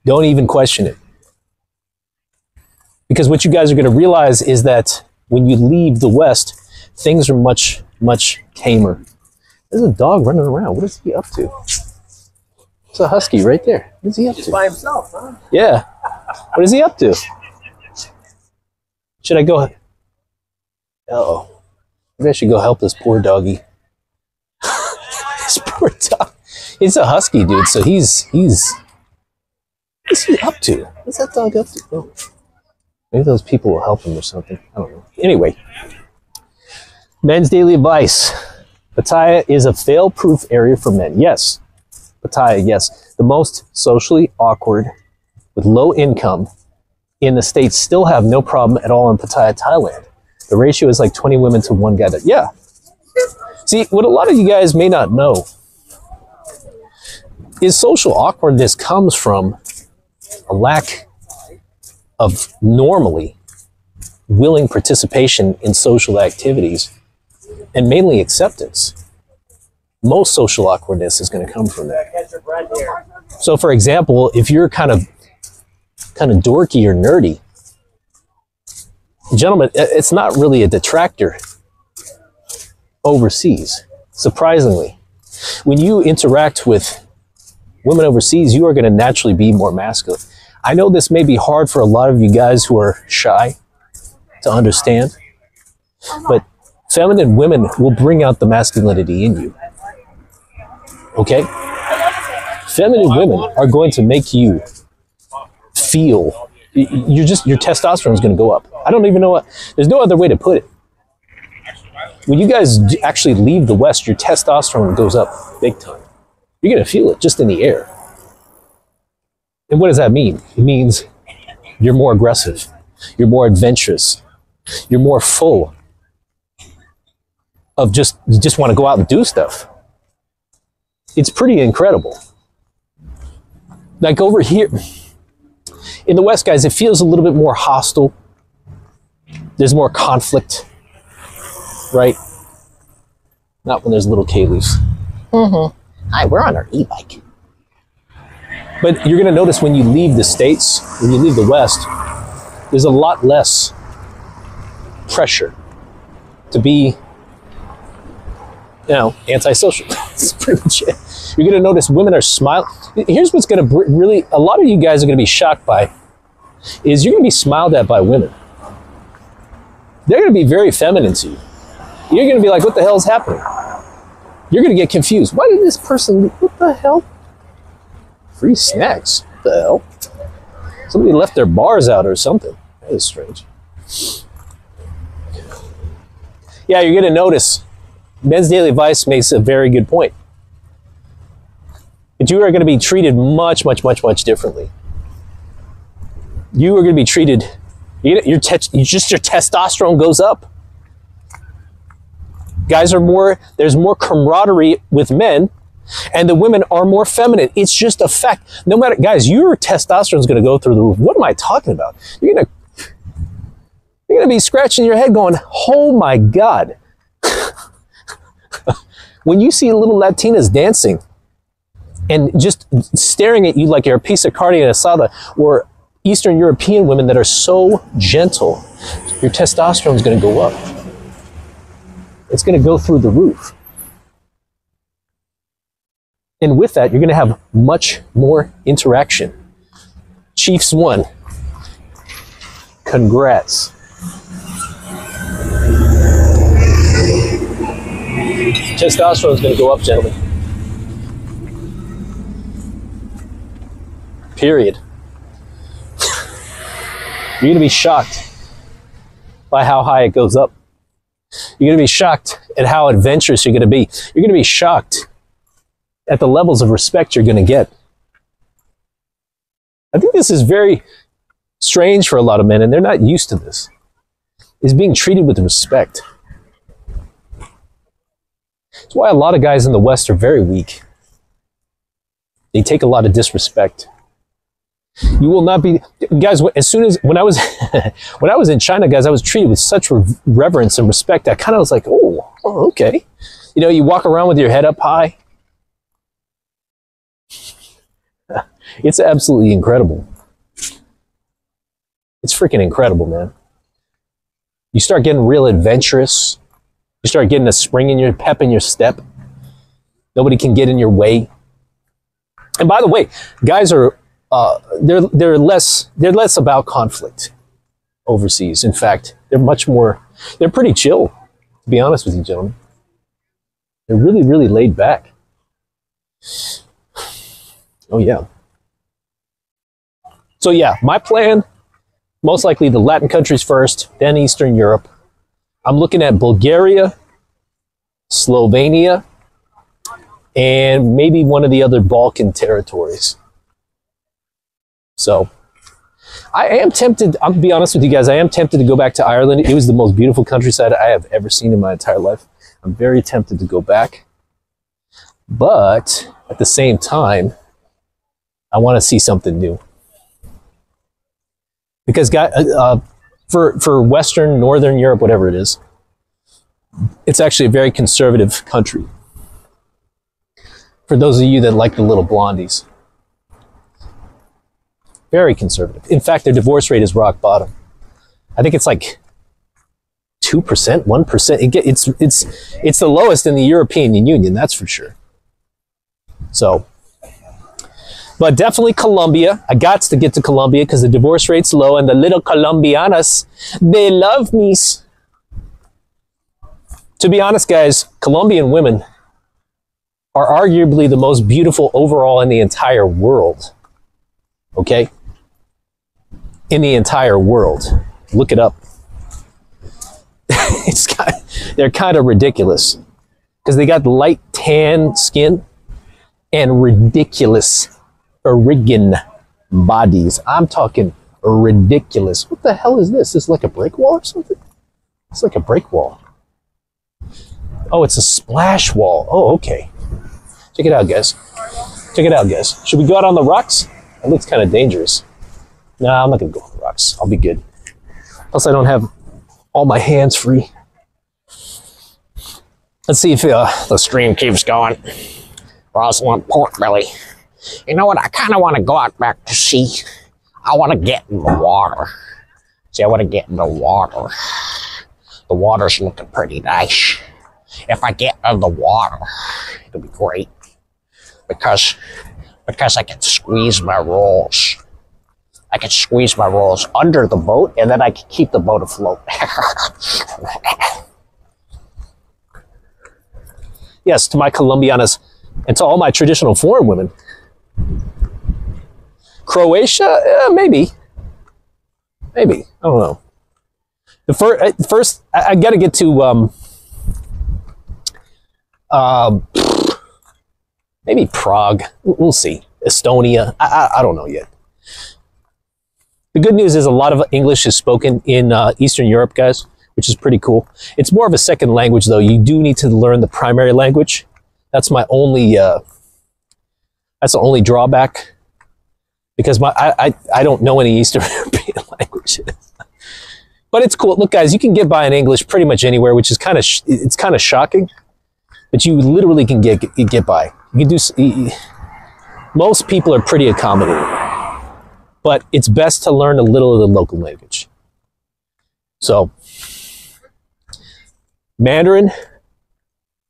B: Don't even question it. Because what you guys are going to realize is that when you leave the West, things are much, much tamer. There's a dog running around. What is he up to? It's a husky right there. What is he up to?
E: by himself, huh?
B: Yeah. What is he up to? Should I go? Uh oh. Maybe I should go help this poor doggy. this poor dog. It's a husky, dude. So he's he's. What's he up to? What's that dog up to? Oh. Maybe those people will help him or something. I don't know. Anyway, men's daily advice. Pattaya is a fail-proof area for men. Yes, Pattaya. Yes, the most socially awkward, with low income, in the states still have no problem at all in Pattaya, Thailand. The ratio is like 20 women to one guy. That yeah. See, what a lot of you guys may not know is social awkwardness comes from a lack of normally willing participation in social activities and mainly acceptance. Most social awkwardness is going to come from that. So, for example, if you're kind of kind of dorky or nerdy, gentlemen, it's not really a detractor overseas. Surprisingly, when you interact with women overseas, you are going to naturally be more masculine. I know this may be hard for a lot of you guys who are shy to understand, but feminine women will bring out the masculinity in you. Okay? Feminine women are going to make you feel y- y- you're just your testosterone is going to go up. I don't even know what there's no other way to put it. When you guys actually leave the West, your testosterone goes up big time. You're going to feel it just in the air. And what does that mean? It means you're more aggressive, you're more adventurous, you're more full of just you just want to go out and do stuff. It's pretty incredible. Like over here in the West, guys, it feels a little bit more hostile. There's more conflict, right? Not when there's little Kayleys. Mm-hmm.
D: Hi, we're on our e-bike.
B: But you're going to notice when you leave the States, when you leave the West, there's a lot less pressure to be, you know, antisocial. That's pretty much it. You're going to notice women are smiling. Here's what's going to br- really, a lot of you guys are going to be shocked by, is you're going to be smiled at by women. They're going to be very feminine to you. You're going to be like, what the hell is happening? You're going to get confused. Why did this person, leave? what the hell? Free snacks? What the hell? Somebody left their bars out or something. That is strange. Yeah, you're going to notice Men's Daily Advice makes a very good point. But you are going to be treated much, much, much, much differently. You are going to be treated, you, your te- just your testosterone goes up. Guys are more, there's more camaraderie with men and the women are more feminine. It's just a fact. No matter, guys, your testosterone is going to go through the roof. What am I talking about? You're going to, you're going to be scratching your head going, oh my God. when you see little Latinas dancing and just staring at you like you're a piece of carne asada, or Eastern European women that are so gentle, your testosterone is going to go up. It's going to go through the roof. And with that, you're going to have much more interaction. Chiefs won. Congrats. Testosterone is going to go up, gentlemen. Period. You're going to be shocked by how high it goes up. You're going to be shocked at how adventurous you're going to be. You're going to be shocked at the levels of respect you're going to get. I think this is very strange for a lot of men, and they're not used to this. Is being treated with respect. That's why a lot of guys in the West are very weak. They take a lot of disrespect. You will not be, guys. As soon as when I was when I was in China, guys, I was treated with such reverence and respect. I kind of was like, oh, oh, okay. You know, you walk around with your head up high. It's absolutely incredible. It's freaking incredible, man. You start getting real adventurous. You start getting a spring in your pep in your step. Nobody can get in your way. And by the way, guys are uh, they're they're less they're less about conflict overseas. In fact, they're much more they're pretty chill. To be honest with you, gentlemen, they're really really laid back. Oh yeah. So yeah, my plan, most likely the Latin countries first, then Eastern Europe. I'm looking at Bulgaria, Slovenia, and maybe one of the other Balkan territories. So I am tempted, I'll be honest with you guys, I am tempted to go back to Ireland. It was the most beautiful countryside I have ever seen in my entire life. I'm very tempted to go back. But at the same time, I want to see something new. Because uh, uh, for for Western, Northern Europe, whatever it is, it's actually a very conservative country. For those of you that like the little blondies, very conservative. In fact, their divorce rate is rock bottom. I think it's like two percent, one percent. It's it's it's the lowest in the European Union. That's for sure. So, but definitely Colombia. I got to get to Colombia because the divorce rate's low, and the little Colombianas they love me. To be honest, guys, Colombian women are arguably the most beautiful overall in the entire world. Okay? In the entire world. Look it up. it's kind they're kind of ridiculous because they got light tan skin and ridiculous Origan bodies. I'm talking ridiculous. What the hell is this? Is like a break wall or something? It's like a break wall. Oh, it's a splash wall. Oh, okay. Check it out, guys. Check it out, guys. Should we go out on the rocks? It looks kind of dangerous. No, nah, I'm not gonna go on the rocks. I'll be good. Plus, I don't have all my hands free. Let's see if uh,
A: The stream keeps going. Rosalind Pork Belly. You know what? I kind of want to go out back to sea. I want to get in the water. See, I want to get in the water. The water's looking pretty nice. If I get in the water, it'll be great because because I can squeeze my rolls. I can squeeze my rolls under the boat, and then I can keep the boat afloat.
B: yes, to my Colombianas and to all my traditional foreign women. Croatia, eh, maybe, maybe I don't know. The first, first I, I got to get to um, um, maybe Prague. We'll see. Estonia. I, I, I, don't know yet. The good news is a lot of English is spoken in uh, Eastern Europe, guys, which is pretty cool. It's more of a second language, though. You do need to learn the primary language. That's my only. Uh, that's the only drawback, because my I, I, I don't know any Eastern European languages. but it's cool. Look, guys, you can get by in English pretty much anywhere, which is kind of it's kind of shocking but you literally can get get by. You can do. Most people are pretty accommodating, but it's best to learn a little of the local language. So, Mandarin.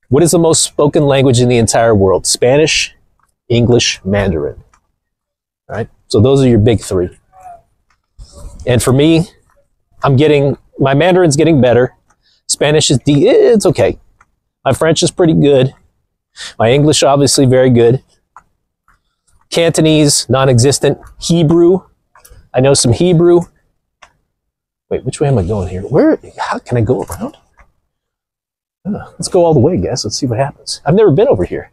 B: What is the most spoken language in the entire world? Spanish, English, Mandarin. Right. So those are your big three. And for me, I'm getting my Mandarin's getting better. Spanish is de- it's okay. My French is pretty good. My English, obviously, very good. Cantonese, non existent. Hebrew, I know some Hebrew. Wait, which way am I going here? Where, how can I go around? Let's go all the way, guys. Let's see what happens. I've never been over here.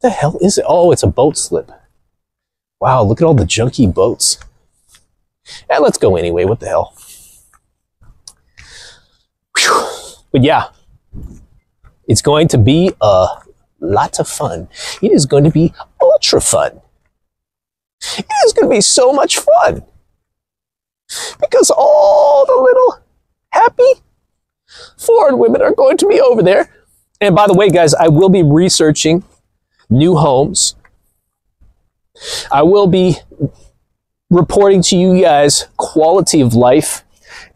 B: The hell is it? Oh, it's a boat slip. Wow, look at all the junky boats. Yeah, let's go anyway. What the hell? Whew. But yeah, it's going to be a lot of fun. It is going to be ultra fun. It is going to be so much fun. Because all the little happy foreign women are going to be over there. And by the way, guys, I will be researching new homes. I will be reporting to you guys quality of life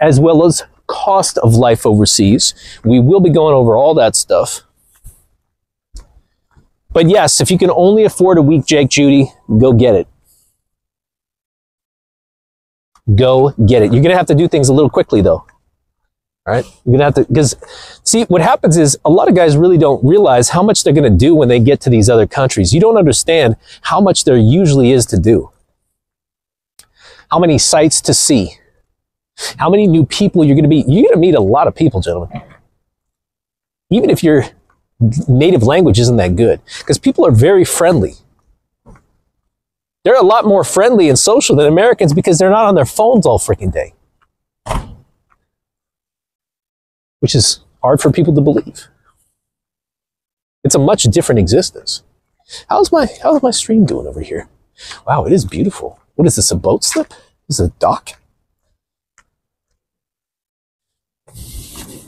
B: as well as cost of life overseas. We will be going over all that stuff. But yes, if you can only afford a week, Jake Judy, go get it. Go get it. You're going to have to do things a little quickly, though. All right? You're going to have to, because see, what happens is a lot of guys really don't realize how much they're going to do when they get to these other countries. You don't understand how much there usually is to do, how many sights to see, how many new people you're going to meet. You're going to meet a lot of people, gentlemen. Even if your native language isn't that good, because people are very friendly. They're a lot more friendly and social than Americans because they're not on their phones all freaking day. Which is hard for people to believe. It's a much different existence. How's my how's my stream doing over here? Wow, it is beautiful. What is this, a boat slip? This is a dock?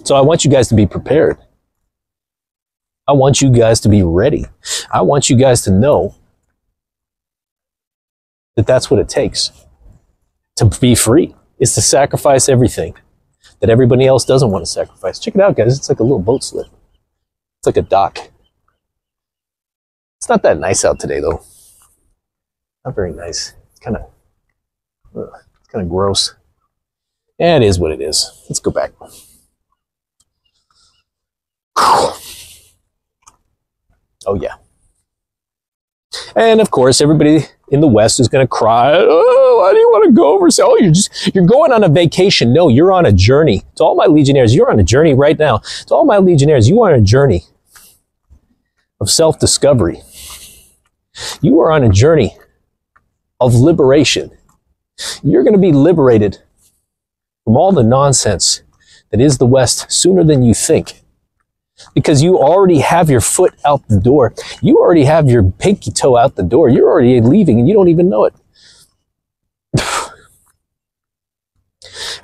B: So I want you guys to be prepared. I want you guys to be ready. I want you guys to know that that's what it takes to be free is to sacrifice everything that everybody else doesn't want to sacrifice. Check it out, guys. It's like a little boat slip. It's like a dock. It's not that nice out today, though. Not very nice. It's kind of, it's kind of gross. Yeah, it is what it is. Let's go back. Oh yeah. And of course, everybody in the West is going to cry, "Oh, do you want to go over?" So, oh, you're just you're going on a vacation. No, you're on a journey. To all my Legionnaires, you're on a journey right now. To all my Legionnaires, you are on a journey of self-discovery. You are on a journey of liberation. You're going to be liberated from all the nonsense that is the West sooner than you think because you already have your foot out the door. You already have your pinky toe out the door. You're already leaving and you don't even know it.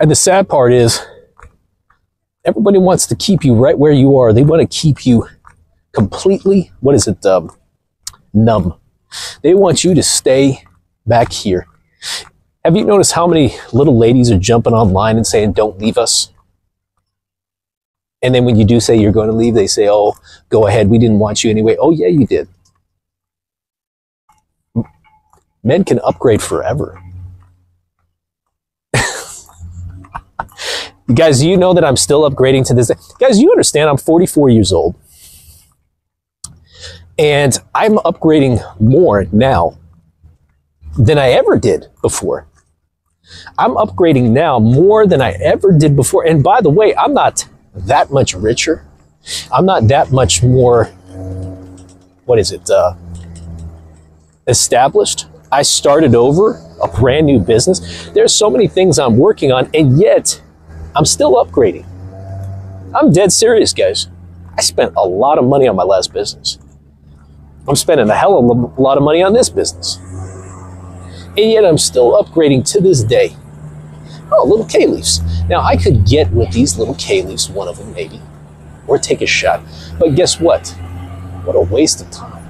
B: And the sad part is, everybody wants to keep you right where you are. They want to keep you completely, what is it, um, numb. They want you to stay back here. Have you noticed how many little ladies are jumping online and saying, don't leave us? And then when you do say you're going to leave, they say, oh, go ahead. We didn't want you anyway. Oh, yeah, you did. Men can upgrade forever. Guys, you know that I'm still upgrading to this day. Guys, you understand I'm 44 years old. And I'm upgrading more now than I ever did before. I'm upgrading now more than I ever did before. And by the way, I'm not that much richer. I'm not that much more, what is it, uh, established. I started over a brand new business. There's so many things I'm working on, and yet I'm still upgrading. I'm dead serious, guys. I spent a lot of money on my last business. I'm spending a hell of a lot of money on this business. And yet I'm still upgrading to this day. Oh, little K leaves. Now, I could get with these little K leaves, one of them maybe, or take a shot. But guess what? What a waste of time.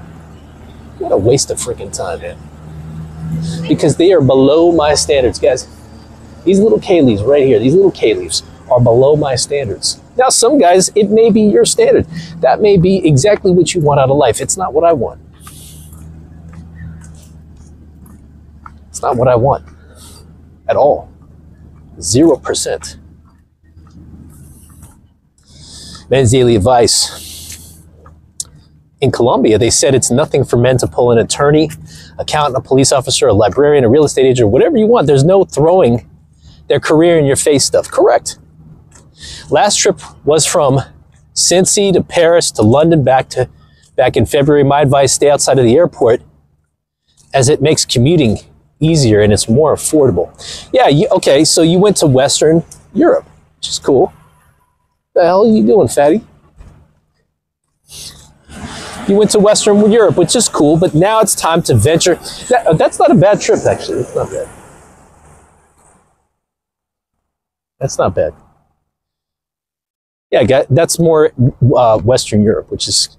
B: What a waste of freaking time, man. Because they are below my standards, guys. These little K leaves right here, these little K leaves are below my standards. Now, some guys, it may be your standard. That may be exactly what you want out of life. It's not what I want. It's not what I want at all. Zero percent. Men's Daily Advice. In Colombia, they said it's nothing for men to pull an attorney, accountant, a police officer, a librarian, a real estate agent, whatever you want. There's no throwing their career in your face stuff. Correct. Last trip was from Cincy to Paris to London back to back in February. My advice: stay outside of the airport, as it makes commuting easier and it's more affordable. Yeah. You, okay. So you went to Western Europe, which is cool. The hell are you doing, fatty? You went to Western Europe, which is cool, but now it's time to venture. That, that's not a bad trip, actually. It's not bad. That's not bad. Yeah, that's more uh, Western Europe, which is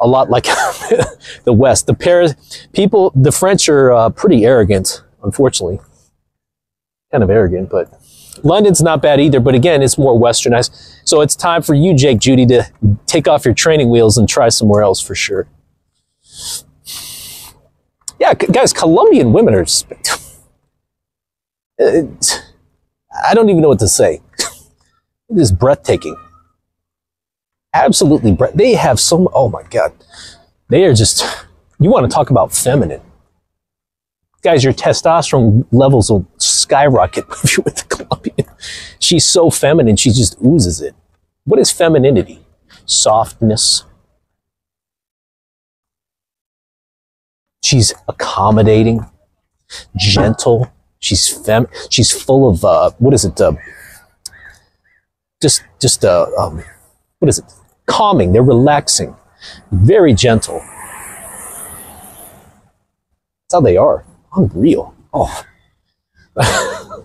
B: a lot like the West. The Paris people, the French are uh, pretty arrogant, unfortunately. Kind of arrogant, but London's not bad either. But again, it's more westernized. So it's time for you, Jake Judy, to take off your training wheels and try somewhere else for sure. Yeah, guys, Colombian women are. I don't even know what to say. It is breathtaking. Absolutely breath. they have some oh my god. They are just you want to talk about feminine. Guys your testosterone levels will skyrocket if you're with the colombian she's so feminine she just oozes it. What is femininity? Softness. She's accommodating gentle she's fem she's full of uh what is it uh just just uh um what is it calming, they're relaxing, very gentle. That's how they are. Unreal. Oh.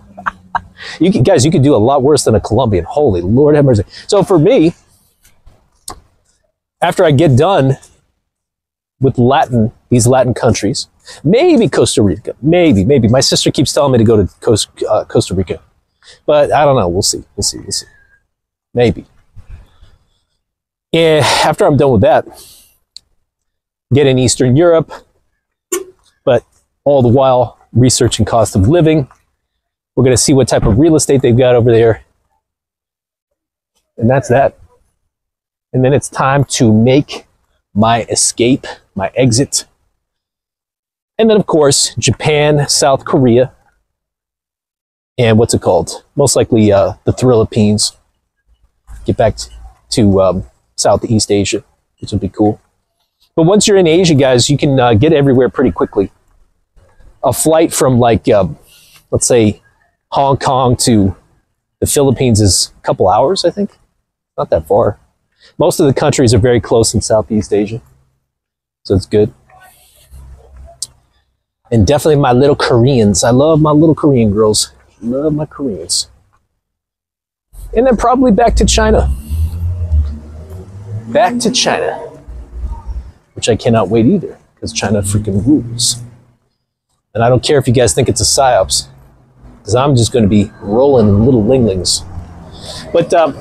B: you can, guys, you could do a lot worse than a Colombian. Holy Lord have mercy. So for me, after I get done with Latin, these Latin countries, maybe Costa Rica, maybe, maybe. My sister keeps telling me to go to Coast, uh, Costa Rica, but I don't know. We'll see. We'll see. We'll see. Maybe. Yeah, after I'm done with that, get in Eastern Europe, but all the while researching cost of living. We're going to see what type of real estate they've got over there. And that's that. And then it's time to make my escape, my exit. And then, of course, Japan, South Korea, and what's it called? Most likely uh, the Philippines. Get back to um, Southeast Asia, which would be cool. But once you're in Asia, guys, you can uh, get everywhere pretty quickly. A flight from like, uh, let's say, Hong Kong to the Philippines is a couple hours, I think. Not that far. Most of the countries are very close in Southeast Asia, so it's good. And definitely my little Koreans. I love my little Korean girls. Love my Koreans. And then probably back to China. Back to China. Which I cannot wait either, because China freaking rules. And I don't care if you guys think it's a psyops, because I'm just going to be rolling in little linglings. But um,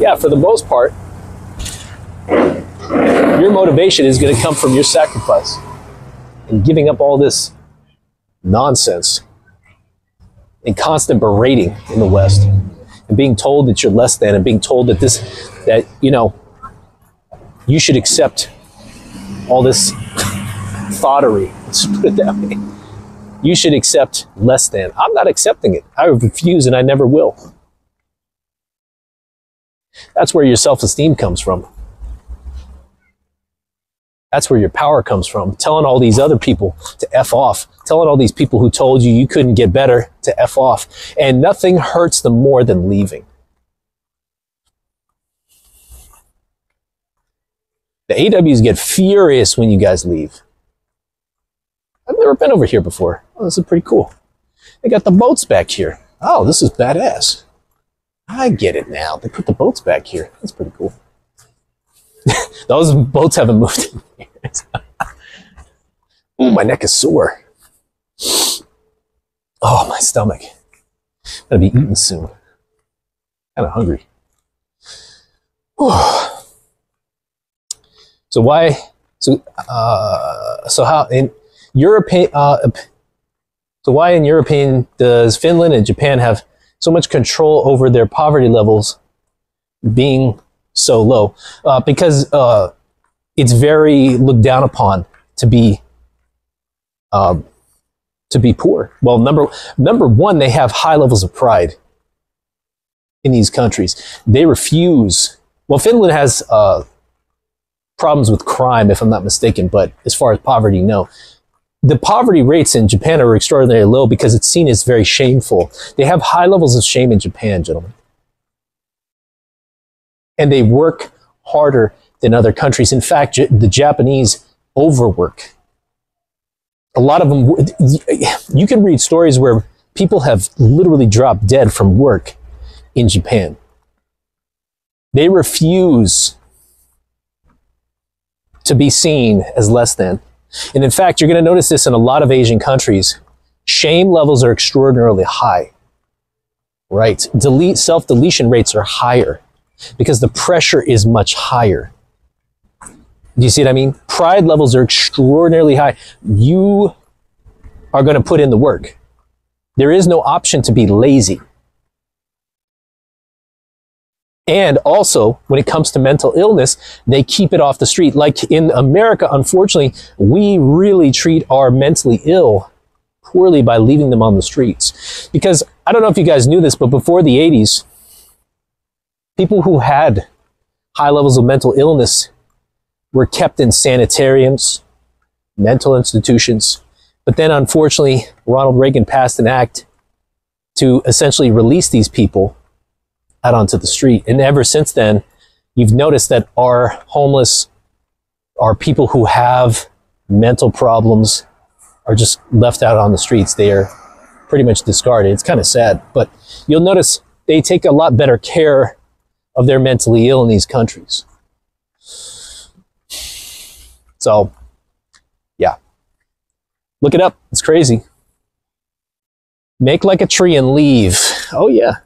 B: yeah, for the most part, your motivation is going to come from your sacrifice and giving up all this nonsense and constant berating in the West and being told that you're less than and being told that this, that, you know, you should accept all this thoughterry. Let's put it that way. You should accept less than. I'm not accepting it. I refuse and I never will. That's where your self esteem comes from. That's where your power comes from. Telling all these other people to F off. Telling all these people who told you you couldn't get better to F off. And nothing hurts them more than leaving. The AWs get furious when you guys leave. I've never been over here before. Oh, this is pretty cool. They got the boats back here. Oh, this is badass. I get it now. They put the boats back here. That's pretty cool. Those boats haven't moved in years. Ooh, my neck is sore. Oh, my stomach. Gonna be eating soon. Kind of hungry. Whew. So why? So uh, so how in European? Uh, so why, in European does Finland and Japan have so much control over their poverty levels being so low? Uh, because uh, it's very looked down upon to be um, to be poor. Well, number number one, they have high levels of pride in these countries. They refuse. Well, Finland has uh, problems with crime, if I'm not mistaken, but as far as poverty, no. The poverty rates in Japan are extraordinarily low because it's seen as very shameful. They have high levels of shame in Japan, gentlemen. And they work harder than other countries. In fact, J- the Japanese overwork. A lot of them, you can read stories where people have literally dropped dead from work in Japan. They refuse to be seen as less than. And in fact, you're going to notice this in a lot of Asian countries. Shame levels are extraordinarily high. Right? Delete, self deletion rates are higher because the pressure is much higher. Do you see what I mean? Pride levels are extraordinarily high. You are going to put in the work. There is no option to be lazy. And also, when it comes to mental illness, they keep it off the street. Like in America, unfortunately, we really treat our mentally ill poorly by leaving them on the streets. Because I don't know if you guys knew this, but before the 80s, people who had high levels of mental illness were kept in sanitariums, mental institutions. But then, unfortunately, Ronald Reagan passed an act to essentially release these people out onto the street. And ever since then, you've noticed that our homeless our people who have mental problems are just left out on the streets. They are pretty much discarded. It's kind of sad, but you'll notice they take a lot better care of their mentally ill in these countries. So, yeah. Look it up. It's crazy. Make like a tree and leave. Oh, yeah.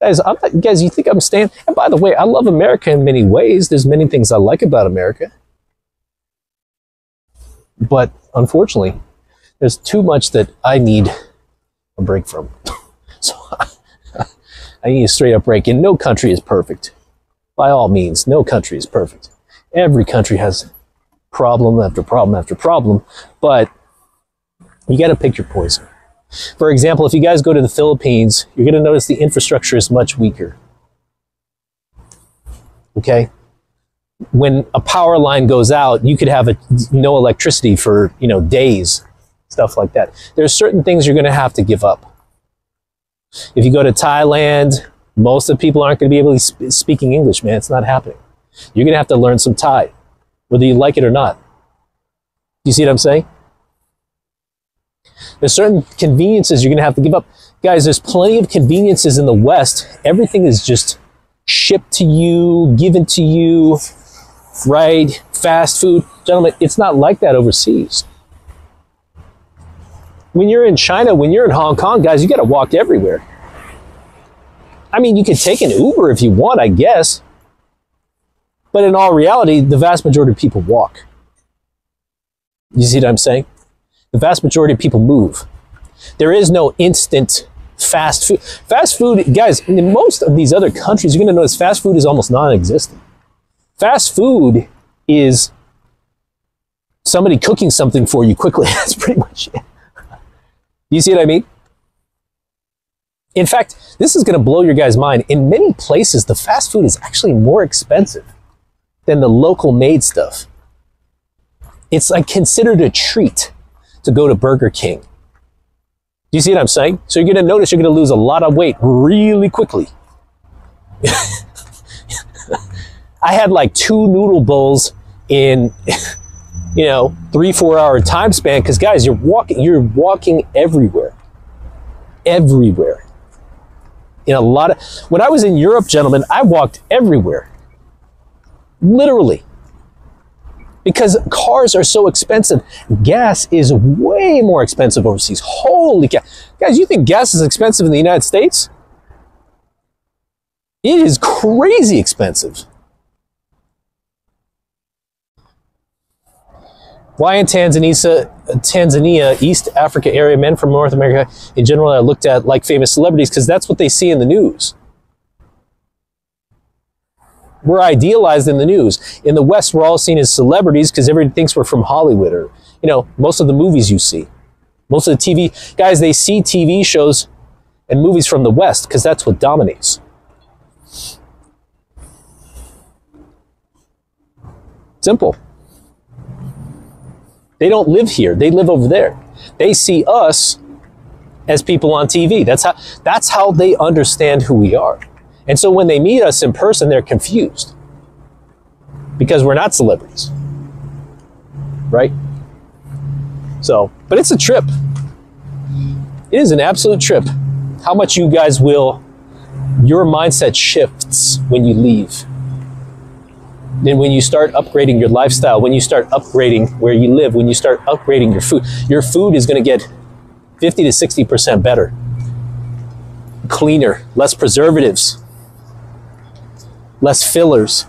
B: Guys, I'm not, guys, you think I'm staying? And by the way, I love America in many ways. There's many things I like about America. But unfortunately, there's too much that I need a break from. so I need a straight up break. And no country is perfect. By all means, no country is perfect. Every country has problem after problem after problem, but you got to pick your poison. For example, if you guys go to the Philippines, you're going to notice the infrastructure is much weaker. Okay? When a power line goes out, you could have a, no electricity for, you know, days, stuff like that. There's certain things you're going to have to give up. If you go to Thailand, most of the people aren't going to be able to be speaking English, man. It's not happening. You're going to have to learn some Thai, whether you like it or not. You see what I'm saying? There's certain conveniences you're going to have to give up. Guys, there's plenty of conveniences in the West. Everything is just shipped to you, given to you, right? Fast food. Gentlemen, it's not like that overseas. When you're in China, when you're in Hong Kong, guys, you got to walk everywhere. I mean, you could take an Uber if you want, I guess. But in all reality, the vast majority of people walk. You see what I'm saying? The vast majority of people move. There is no instant fast food. Fast food, guys, in most of these other countries, you're going to notice fast food is almost non existent. Fast food is somebody cooking something for you quickly. That's pretty much it. You see what I mean? In fact, this is going to blow your guys' mind. In many places, the fast food is actually more expensive than the local made stuff. It's like considered a treat to go to Burger King. Do you see what I'm saying? So you're going to notice you're going to lose a lot of weight really quickly. I had like two noodle bowls in, you know, three, four hour time span. Cause guys, you're walking, you're walking everywhere, everywhere. In a lot of, when I was in Europe, gentlemen, I walked everywhere. Literally because cars are so expensive. Gas is way more expensive overseas. Holy cow. Guys, you think gas is expensive in the United States? It is crazy expensive. Why in Tanzania, Tanzania, East Africa area, men from North America in general are looked at like famous celebrities because that's what they see in the news. We're idealized in the news. In the West, we're all seen as celebrities because everybody thinks we're from Hollywood or, you know, most of the movies you see. Most of the TV, guys, they see TV shows and movies from the West because that's what dominates. Simple. They don't live here. They live over there. They see us as people on TV. That's how, that's how they understand who we are. And so when they meet us in person, they're confused because we're not celebrities. Right? So, but it's a trip. It is an absolute trip. How much you guys will, your mindset shifts when you leave. Then when you start upgrading your lifestyle, when you start upgrading where you live, when you start upgrading your food, your food is going to get 50 to 60% better, cleaner, less preservatives, less fillers,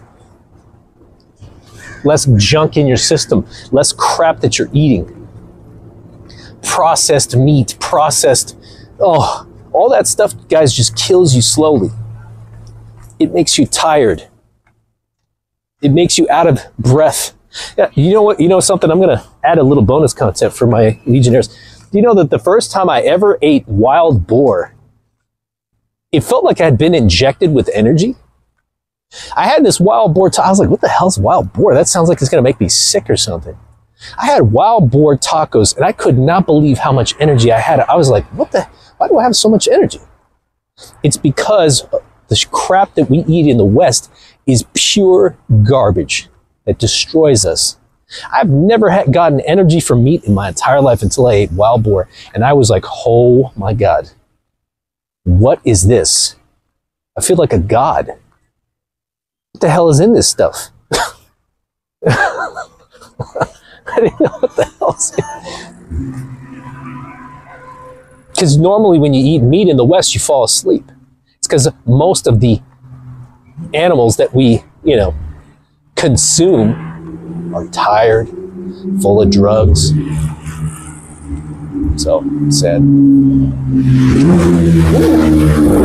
B: less junk in your system, less crap that you're eating. Processed meat, processed, oh, all that stuff, guys, just kills you slowly. It makes you tired. It makes you out of breath. Yeah, you know what? You know something? I'm going to add a little bonus content for my Legionnaires. Do you know that the first time I ever ate wild boar, it felt like I'd been injected with energy? I had this wild boar. I was like, what the hell's wild boar? That sounds like it's going to make me sick or something. I had wild boar tacos and I could not believe how much energy I had. I was like, what the, why do I have so much energy? It's because the crap that we eat in the West is pure garbage that destroys us. I've never had gotten energy from meat in my entire life until I ate wild boar. And I was like, oh my God, what is this? I feel like a god. What the hell is in this stuff? I didn't know what the Because normally when you eat meat in the West, you fall asleep. It's because most of the animals that we, you know, consume are tired, full of drugs. So sad.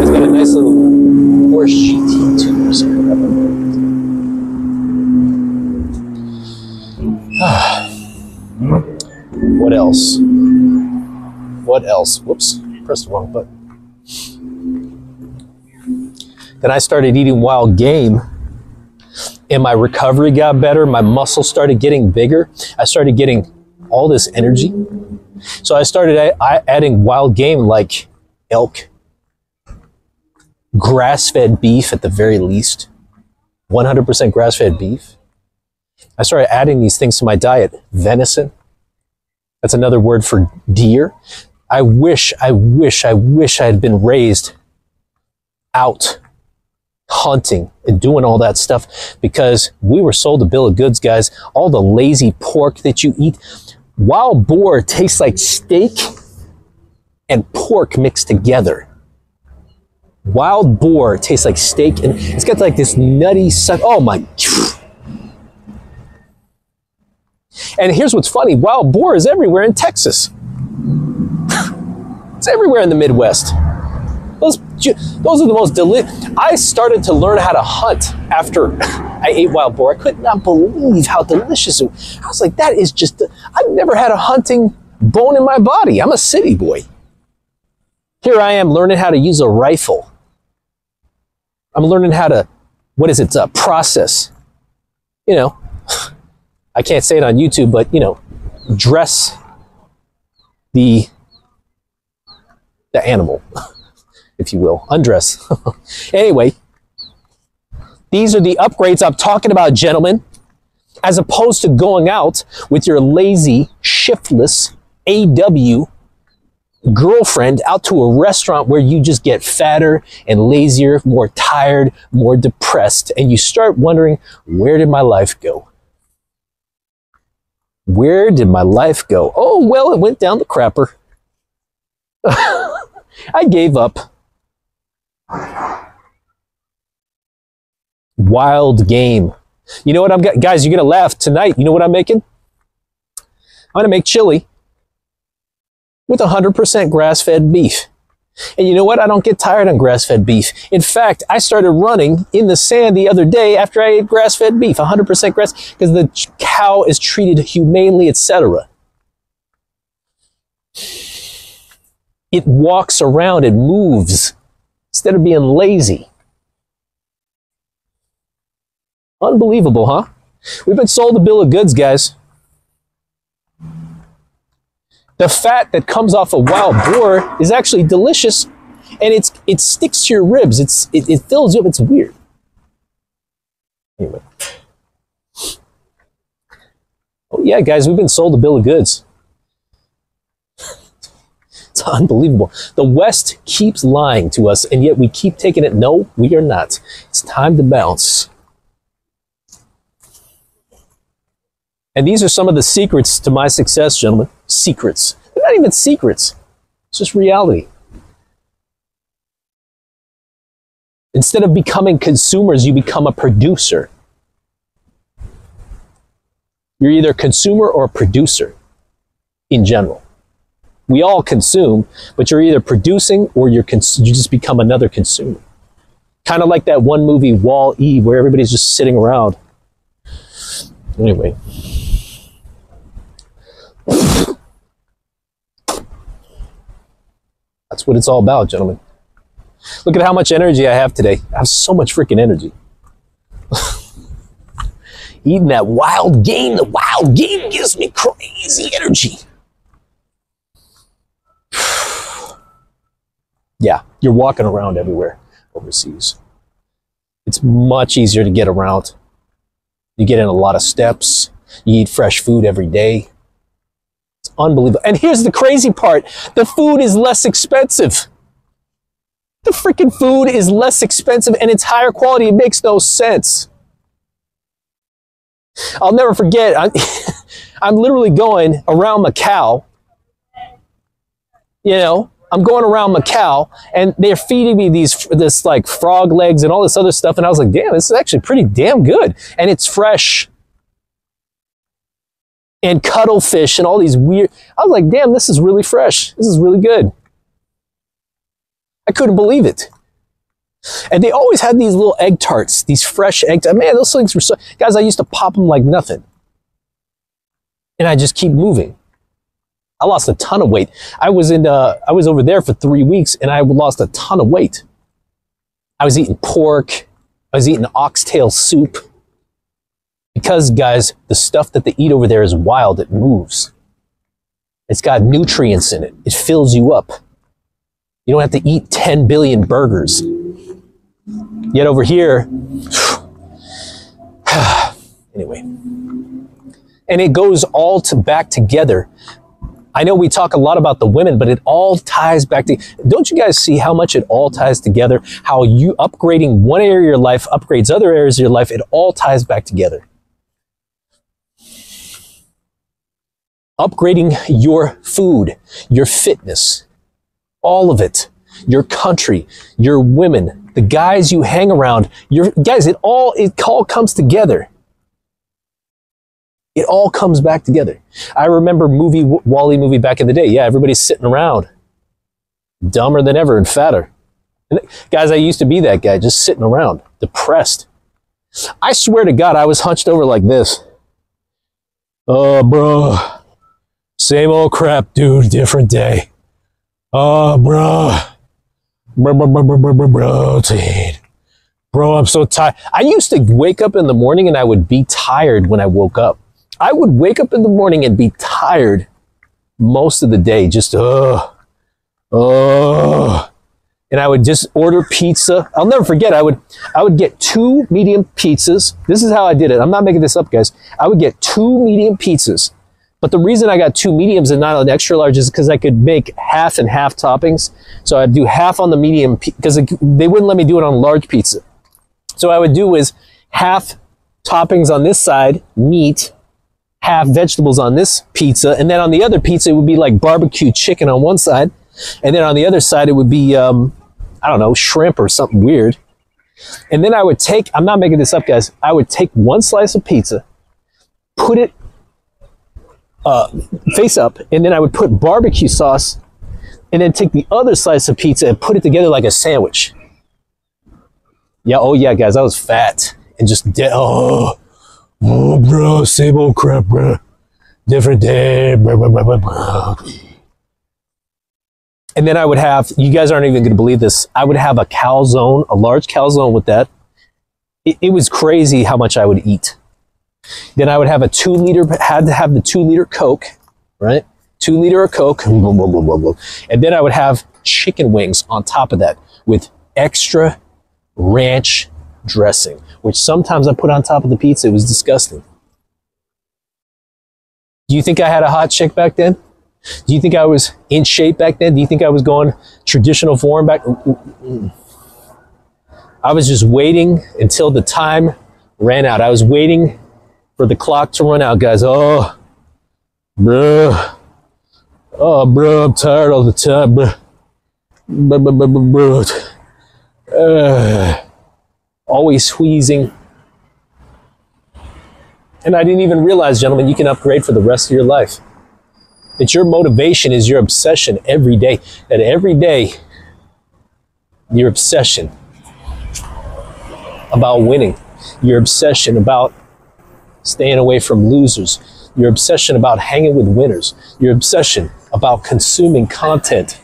B: It's got a nice little horse GT too something. what else? What else? Whoops, pressed the wrong button. Then I started eating wild game and my recovery got better. My muscles started getting bigger. I started getting all this energy. So I started adding wild game like elk, grass fed beef at the very least, 100% grass fed beef. I started adding these things to my diet. Venison. That's another word for deer. I wish, I wish, I wish I had been raised out hunting and doing all that stuff because we were sold a bill of goods, guys. All the lazy pork that you eat. Wild boar tastes like steak and pork mixed together. Wild boar tastes like steak and it's got like this nutty suck. Oh my. And here's what's funny wild boar is everywhere in Texas. it's everywhere in the Midwest. Those, those are the most delicious. I started to learn how to hunt after I ate wild boar. I could not believe how delicious it was. I was like, that is just, I've never had a hunting bone in my body. I'm a city boy. Here I am learning how to use a rifle. I'm learning how to, what is it, uh, process. You know, I can't say it on YouTube, but, you know, dress the, the animal. if you will, undress. anyway, these are the upgrades I'm talking about, gentlemen, as opposed to going out with your lazy, shiftless AW girlfriend out to a restaurant where you just get fatter and lazier, more tired, more depressed, and you start wondering, where did my life go? Where did my life go? Oh, well, it went down the crapper. I gave up. Wild game. You know what I'm got guys, you're gonna laugh tonight. You know what I'm making? I'm gonna make chili with 100% grass-fed beef. And you know what? I don't get tired on grass-fed beef. In fact, I started running in the sand the other day after I ate grass-fed beef, 100% grass, because the cow is treated humanely, etc. It walks around, it moves instead of being lazy. Unbelievable, huh? We've been sold a bill of goods, guys. The fat that comes off a wild boar is actually delicious and it's it sticks to your ribs. It's it, it fills you up. It's weird. Anyway. Oh yeah, guys, we've been sold a bill of goods. It's unbelievable. The West keeps lying to us, and yet we keep taking it. No, we are not. It's time to bounce. And these are some of the secrets to my success, gentlemen. Secrets. They're not even secrets. It's just reality. Instead of becoming consumers, you become a producer. You're either a consumer or a producer in general we all consume, but you're either producing or you're cons- you just become another consumer. Kind of like that one movie, Wall E, where everybody's just sitting around. Anyway. That's what it's all about, gentlemen. Look at how much energy I have today. I have so much freaking energy. Eating that wild game, the wild game gives me crazy energy. Yeah, you're walking around everywhere overseas. It's much easier to get around. You get in a lot of steps. You eat fresh food every day. It's unbelievable. And here's the crazy part the food is less expensive. The freaking food is less expensive and it's higher quality. It makes no sense. I'll never forget. I'm, I'm literally going around Macau. You know, I'm going around Macau and they're feeding me these, this like frog legs and all this other stuff. And I was like, damn, this is actually pretty damn good. And it's fresh. And cuttlefish and all these weird. I was like, damn, this is really fresh. This is really good. I couldn't believe it. And they always had these little egg tarts, these fresh egg tarts. Man, those things were so, guys, I used to pop them like nothing. And I just keep moving. I lost a ton of weight. I was in, uh, I was over there for three weeks and I lost a ton of weight. I was eating pork. I was eating oxtail soup. Because, guys, the stuff that they eat over there is wild. It moves. It's got nutrients in it. It fills you up. You don't have to eat 10 billion burgers. Yet over here, anyway. And it goes all to back together. I know we talk a lot about the women, but it all ties back to. Don't you guys see how much it all ties together? How you upgrading one area of your life upgrades other areas of your life. It all ties back together. Upgrading your food, your fitness, all of it, your country, your women, the guys you hang around, your guys, it all it all comes together. It all comes back together. I remember movie WALL-E movie back in the day. Yeah, everybody's sitting around, dumber than ever and fatter. And guys, I used to be that guy, just sitting around, depressed. I swear to God, I was hunched over like this. Oh, bro, same old crap, dude. Different day. Oh, bro. Bro, bro, bro, bro, bro, bro, bro, dude. Bro, I'm so tired. I used to wake up in the morning and I would be tired when I woke up. I would wake up in the morning and be tired most of the day, just, oh, oh. And I would just order pizza. I'll never forget, I would, I would get two medium pizzas. This is how I did it. I'm not making this up, guys. I would get two medium pizzas. But the reason I got two mediums and not an extra large is because I could make half and half toppings. So I'd do half on the medium because they wouldn't let me do it on large pizza. So I would do is half toppings on this side, meat, half vegetables on this pizza, and then on the other pizza it would be like barbecue chicken on one side, and then on the other side it would be um, I don't know shrimp or something weird. And then I would take I'm not making this up, guys. I would take one slice of pizza, put it uh, face up, and then I would put barbecue sauce, and then take the other slice of pizza and put it together like a sandwich. Yeah, oh yeah, guys, I was fat and just dead. Oh, oh, bro, same old crap, bro. Different day, bro, bro, bro. And then I would have, you guys aren't even going to believe this, I would have a calzone, a large calzone with that. It, it was crazy how much I would eat. Then I would have a two liter, had to have the two liter Coke, right? Two liter of Coke. And then I would have chicken wings on top of that with extra ranch dressing, which sometimes I put on top of the pizza. It was disgusting. Do you think I had a hot chick back then? Do you think I was in shape back then? Do you think I was going traditional form back? I was just waiting until the time ran out. I was waiting for the clock to run out, guys. Oh, bro. Oh, bro, I'm tired all the time, bro. Bro, bro, bro. Uh, always squeezing. And I didn't even realize, gentlemen, you can upgrade for the rest of your life. That your motivation is your obsession every day. That every day, your obsession about winning, your obsession about staying away from losers, your obsession about hanging with winners, your obsession about consuming content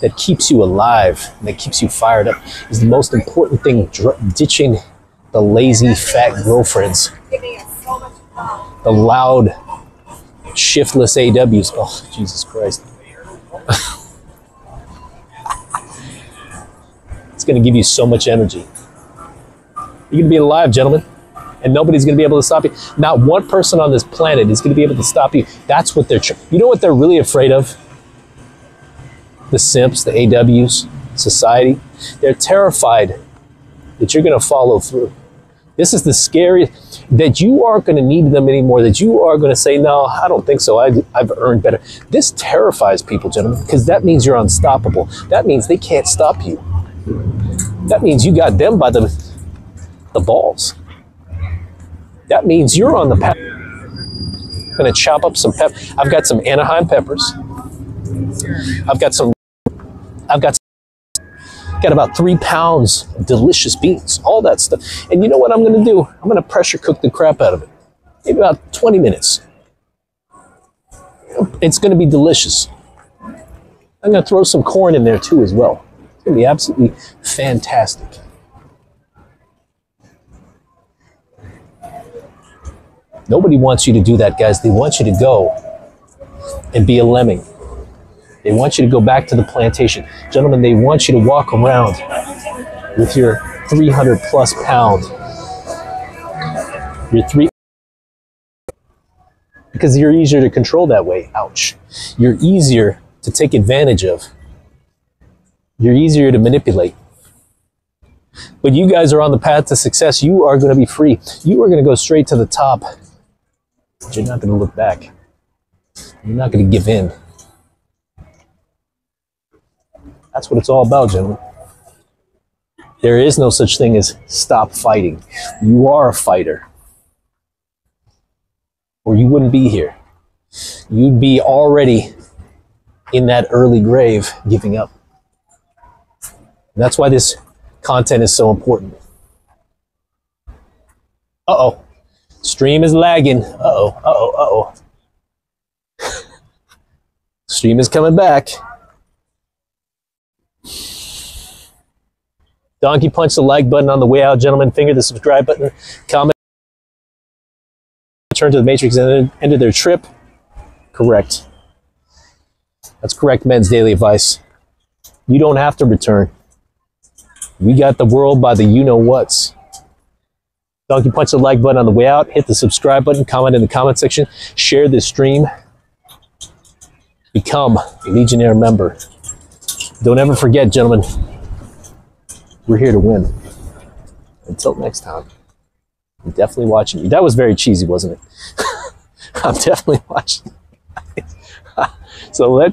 B: that keeps you alive, and that keeps you fired up, is the most important thing. Dr- ditching the lazy, fat girlfriends, the loud, shiftless AWs. Oh, Jesus Christ. it's going to give you so much energy. You're going to be alive, gentlemen. and nobody's going to be able to stop you. Not one person on this planet is going to be able to stop you. That's what they're. Tr- you know what they're really afraid of? The simps, the AWs, society. They're terrified that you're going to follow through. This is the scariest that you aren't going to need them anymore. That you are going to say, "No, I don't think so. I, I've earned better." This terrifies people, gentlemen, because that means you're unstoppable. That means they can't stop you. That means you got them by the the balls. That means you're on the path. I'm Gonna chop up some pep. I've got some Anaheim peppers. I've got some. I've got got about three pounds of delicious beans. All that stuff. And you know what I'm gonna do? I'm gonna pressure cook the crap out of it. Maybe about 20 minutes. It's gonna be delicious. I'm gonna throw some corn in there too as well. It's gonna be absolutely fantastic. Nobody wants you to do that, guys. They want you to go and be a lemming. They want you to go back to the plantation. Gentlemen, they want you to walk around with your 300 plus pound, your three, because you're easier to control that way. Ouch. You're easier to take advantage of. You're easier to manipulate. But you guys are on the path to success. You are going to be free. You are going to go straight to the top. But you're not going to look back. You're not going to give in. That's what it's all about, gentlemen. There is no such thing as stop fighting. You are a fighter. Or you wouldn't be here. You'd be already in that early grave giving up. That's why this content is so important. Uh oh. Stream is lagging. Uh oh. Uh oh. Uh oh. Stream is coming back. Donkey punch the like button on the way out, gentlemen. Finger the subscribe button. Comment. Return to the Matrix and ended their trip. Correct. That's correct, Men's Daily Advice. You don't have to return. We got the world by the you know whats. Donkey punch the like button on the way out. Hit the subscribe button. Comment in the comment section. Share this stream. Become a Legionnaire member. Don't ever forget, gentlemen, we're here to win. Until next time, I'm definitely watching you. That was very cheesy, wasn't it? I'm definitely watching. so let's